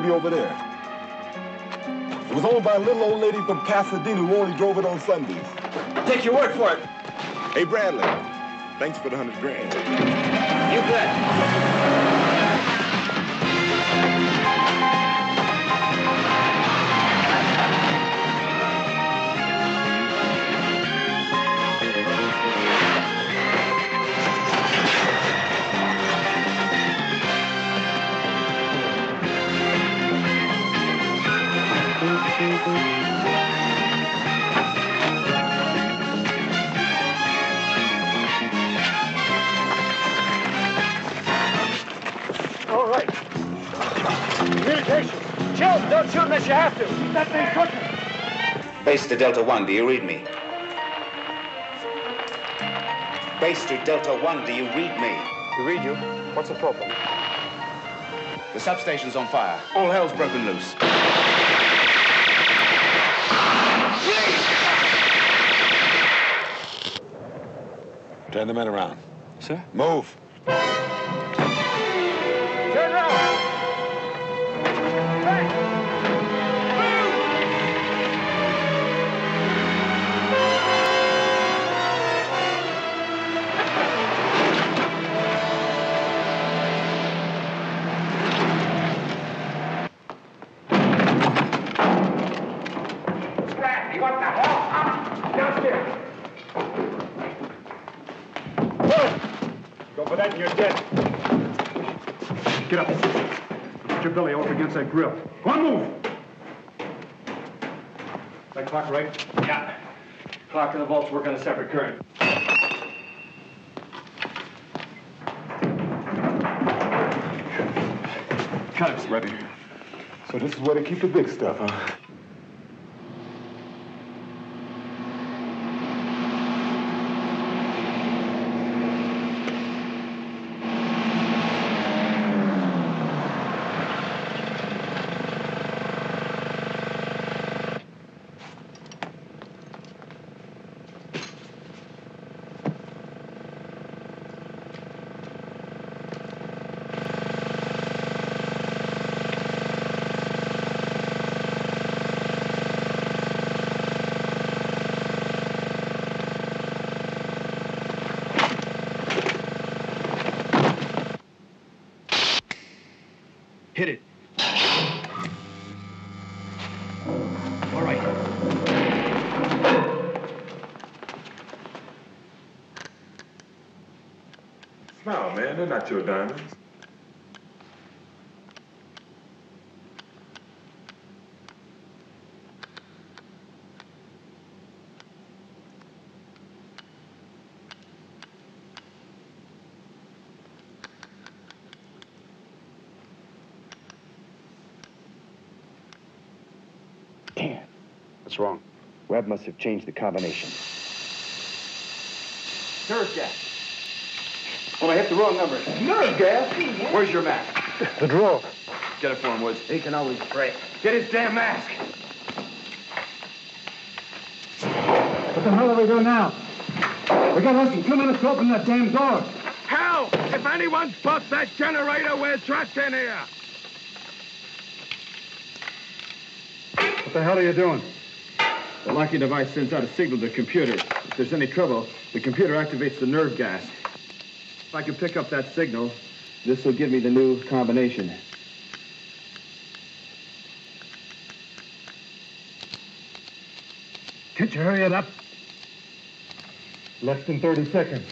Baby over there. It was owned by a little old lady from Pasadena who only drove it on Sundays. Take your word for it. Hey, Bradley. Thanks for the hundred grand. You bet. All right. Communication. Chill. Don't shoot unless you have to. Keep that thing cooking. Base to Delta 1, do you read me? Base to Delta 1, do you read me? We read you. What's the problem? The substation's on fire. All hell's broken loose. Turn the men around. Sir? Move. Cut it. Ready. So this is where they keep the big stuff, huh? Smile, man. Your diamonds. Damn. What's wrong? Webb must have changed the combination. Nerve gas. Well, I hit the wrong number. Nerve gas? Where's your mask? The drawer. Get it for him, Woods. He can always break. Get his damn mask. What the hell do we do now? We got less than two minutes to open that damn door. Hell! If anyone busts that generator, we're trapped in here! What the hell are you doing? The locking device sends out a signal to the computer. If there's any trouble, the computer activates the nerve gas. If I can pick up that signal, this will give me the new combination. Can't you hurry it up? Less than 30 seconds.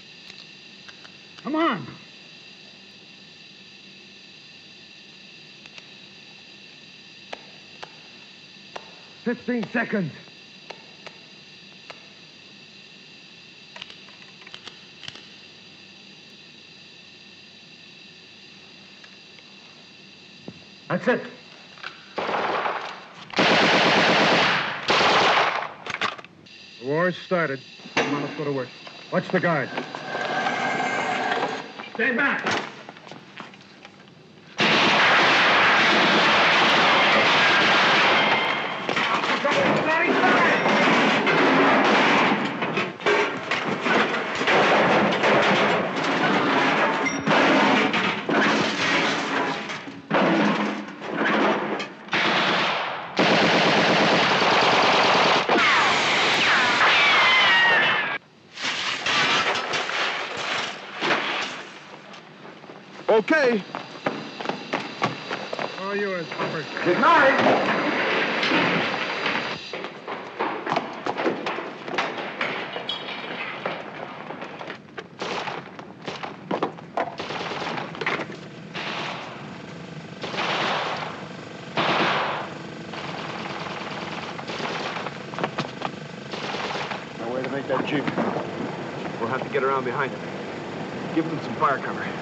Come on. Fifteen seconds. That's it. The war's started. Come on, let's go to work. Watch the guard. Stay back! Okay. All yours, Hubbard. Good night. No way to make that jeep. We'll have to get around behind him. Give them some fire cover. Cover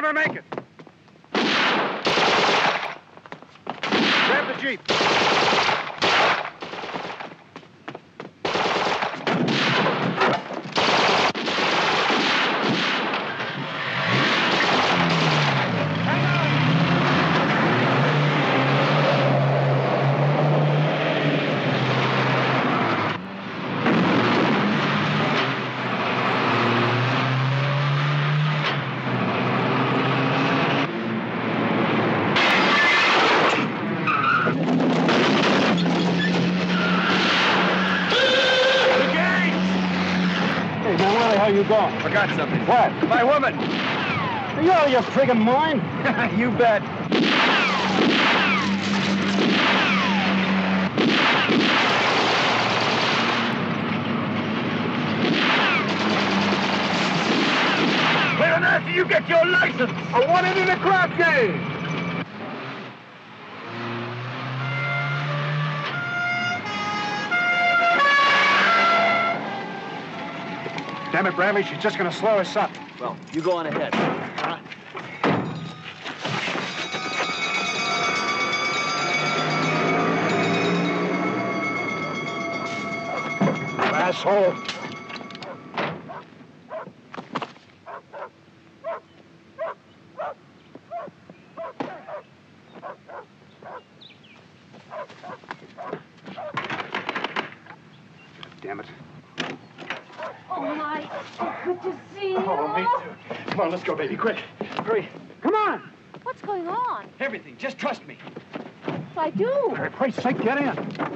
never make it. Grab the Jeep. Going? Forgot something. What? My woman. Are you out of your friggin' mind? you bet. Where on earth do you get your license? I won it in a crap game. Damn it, Bradley, she's just gonna slow us up. Well, you go on ahead. Asshole. Oh, my. Good to see you. Oh, me too. Come on, let's go, baby, quick. Hurry. Come on. What's going on? Everything. Just trust me. If I do. For Christ's sake, get in.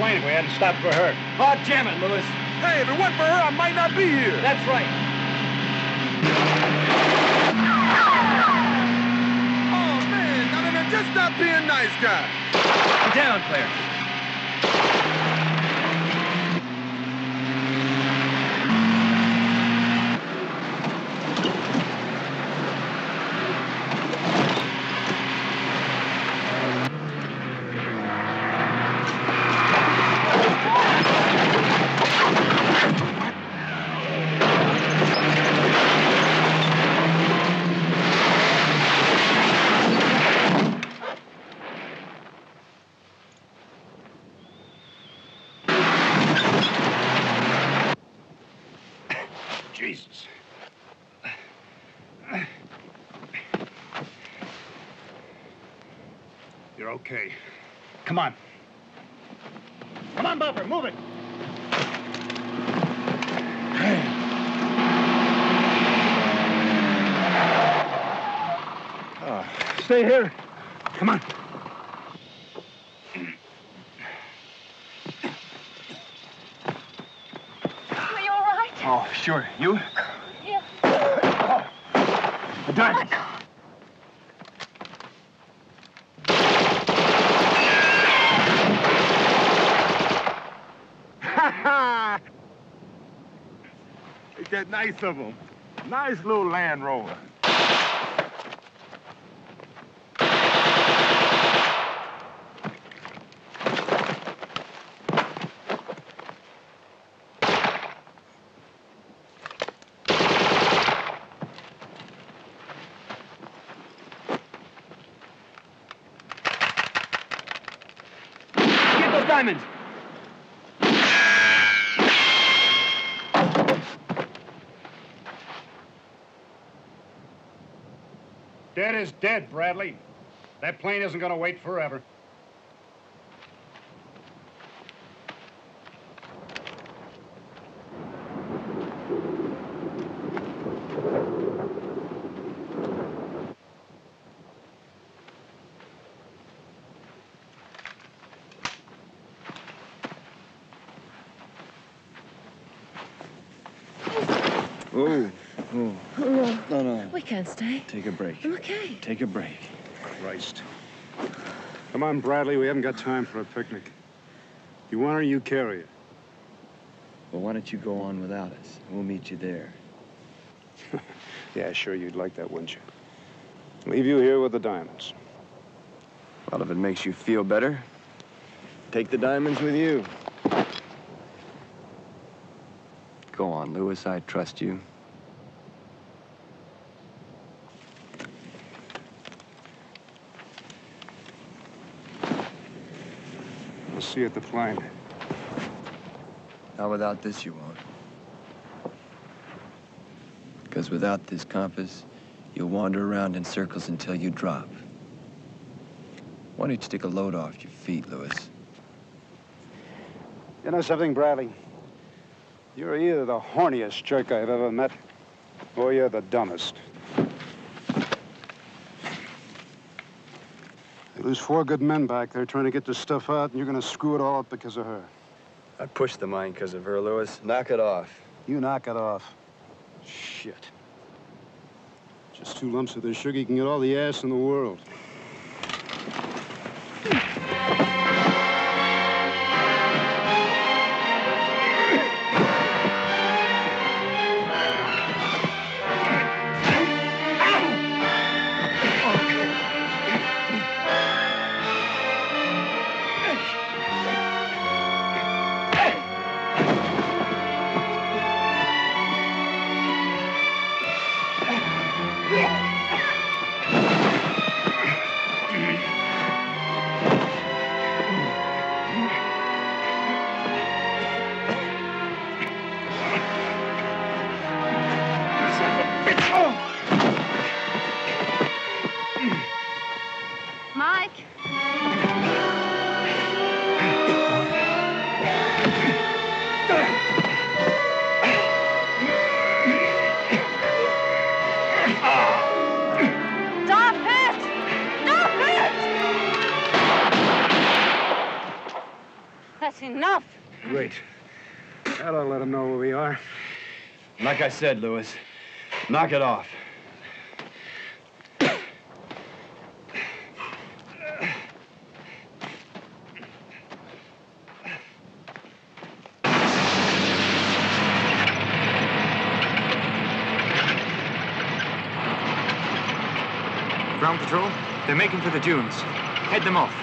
Plane if we hadn't stopped for her. Oh, damn it, Lewis. Hey, if it weren't for her, I might not be here. That's right. Oh, man. No, no, no. Just stop being nice, guy. Down, Claire. Nice of him. Nice little Land Rover. diamonds. Dead Bradley. That plane isn't going to wait forever. Oh, oh. No. No, no. We. Take a break. I'm okay. Take a break. Christ. Come on, Bradley. We haven't got time for a picnic. You want her, you carry her. Well, why don't you go on without us? We'll meet you there. Yeah, sure, you'd like that, wouldn't you? Leave you here with the diamonds. Well, if it makes you feel better, take the diamonds with you. Go on, Lewis. I trust you. See at the plane. Not without this, you won't. Because without this compass, you'll wander around in circles until you drop. Why don't you take a load off your feet, Lewis? You know something, Bradley? You're either the horniest jerk I've ever met, or you're the dumbest. They lose four good men back there trying to get this stuff out, and you're going to screw it all up because of her. I pushed the mine because of her, Lewis. Knock it off. You knock it off. Shit. Just two lumps of this sugar, you can get all the ass in the world. Said, Lewis, knock it off. Ground patrol, they're making for the dunes. Head them off.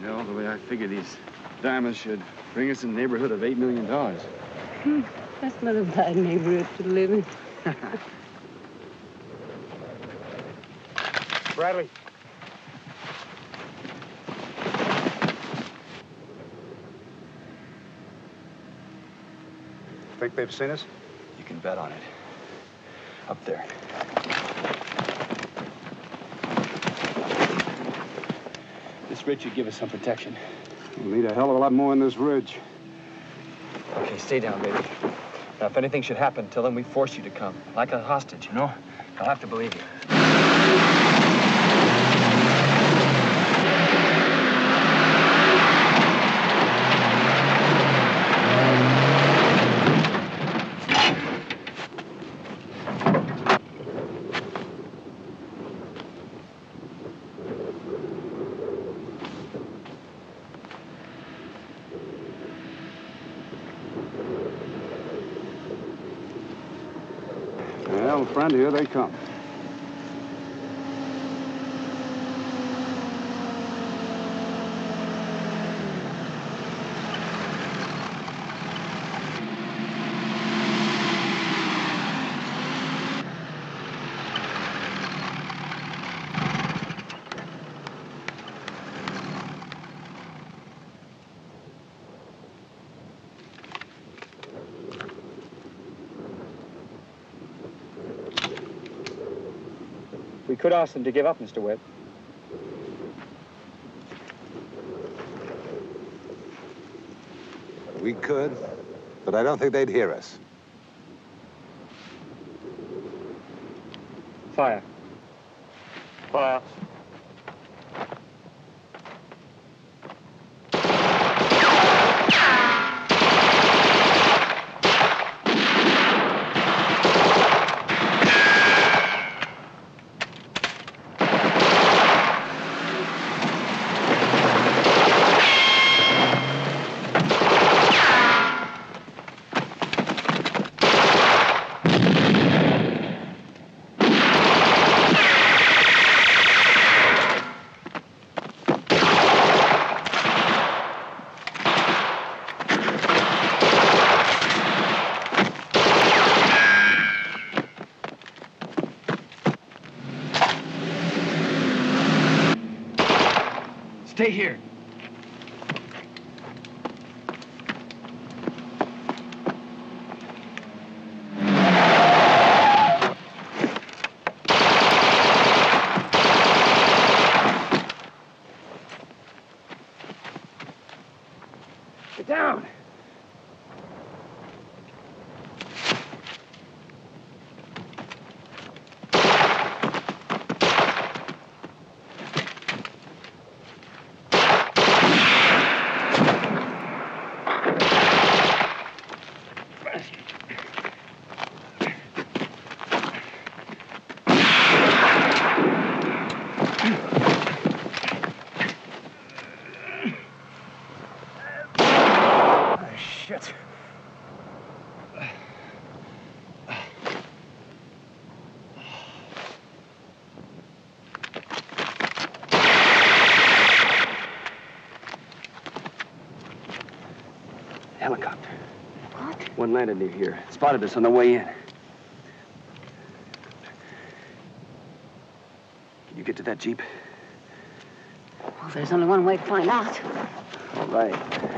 You know, the way I figure these diamonds should bring us in the neighborhood of $8 million. Hmm, That's not a bad neighborhood to live in. Bradley. Think they've seen us? You can bet on it. Up there. This ridge should give us some protection. We'll need a hell of a lot more in this ridge. Okay, stay down, baby. Now, if anything should happen, tell them we forced you to come. Like a hostage, you know? They'll have to believe you. Here they come. Could ask them to give up, Mr. Webb. We could, but I don't think they'd hear us. Fire. Fire. One landed near here. Spotted us on the way in. Can you get to that Jeep? Well, there's only one way to find out. All right.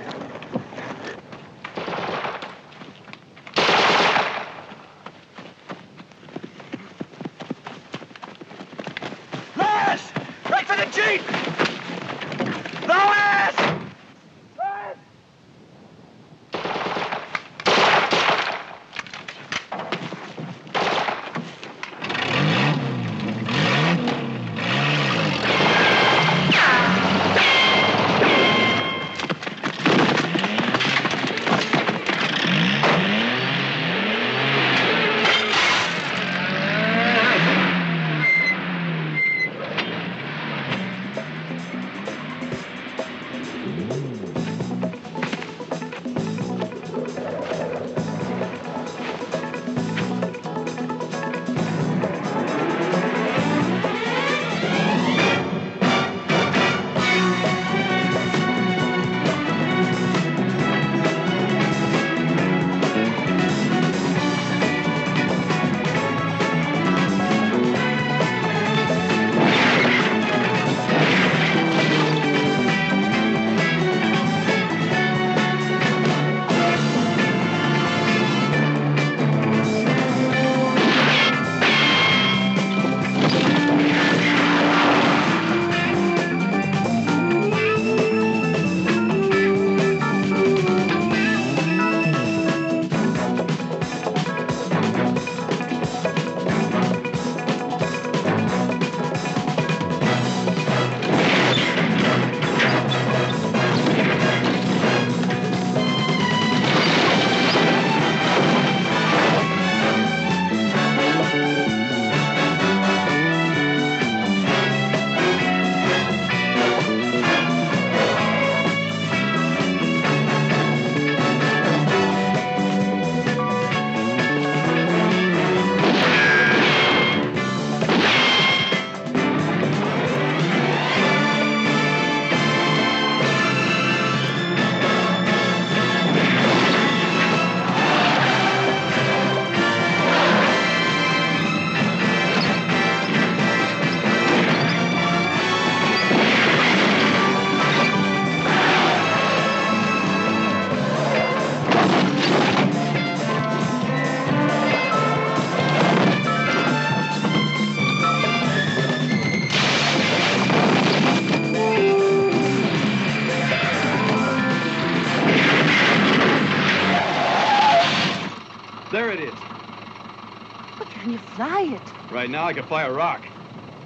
Right now, I can fly a rock.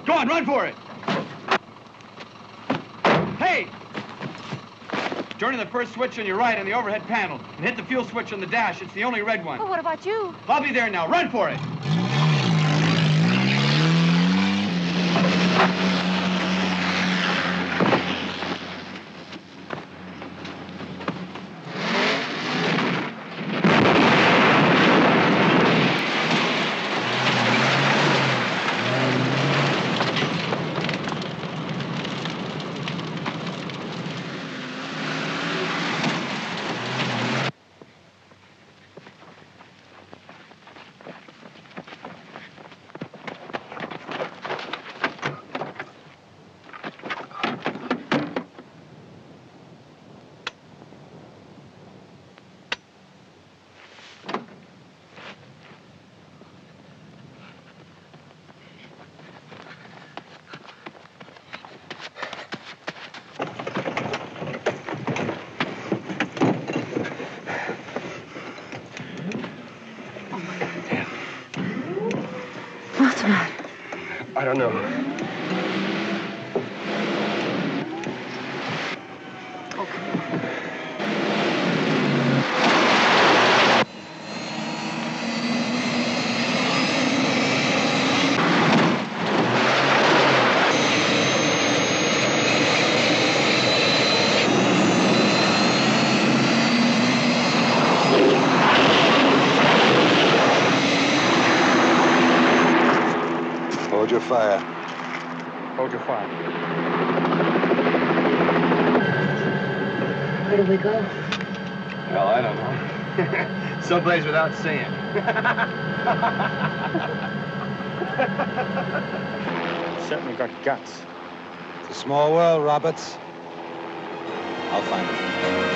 Go on, run for it! Hey! Turn in the first switch on your right on the overhead panel and hit the fuel switch on the dash. It's the only red one. Well, what about you? I'll be there now. Run for it! Don't know. Hold your fire. Hold your fire. Where do we go? Well, I don't know. Someplace without sand. Certainly got guts. It's a small world, Roberts. I'll find it.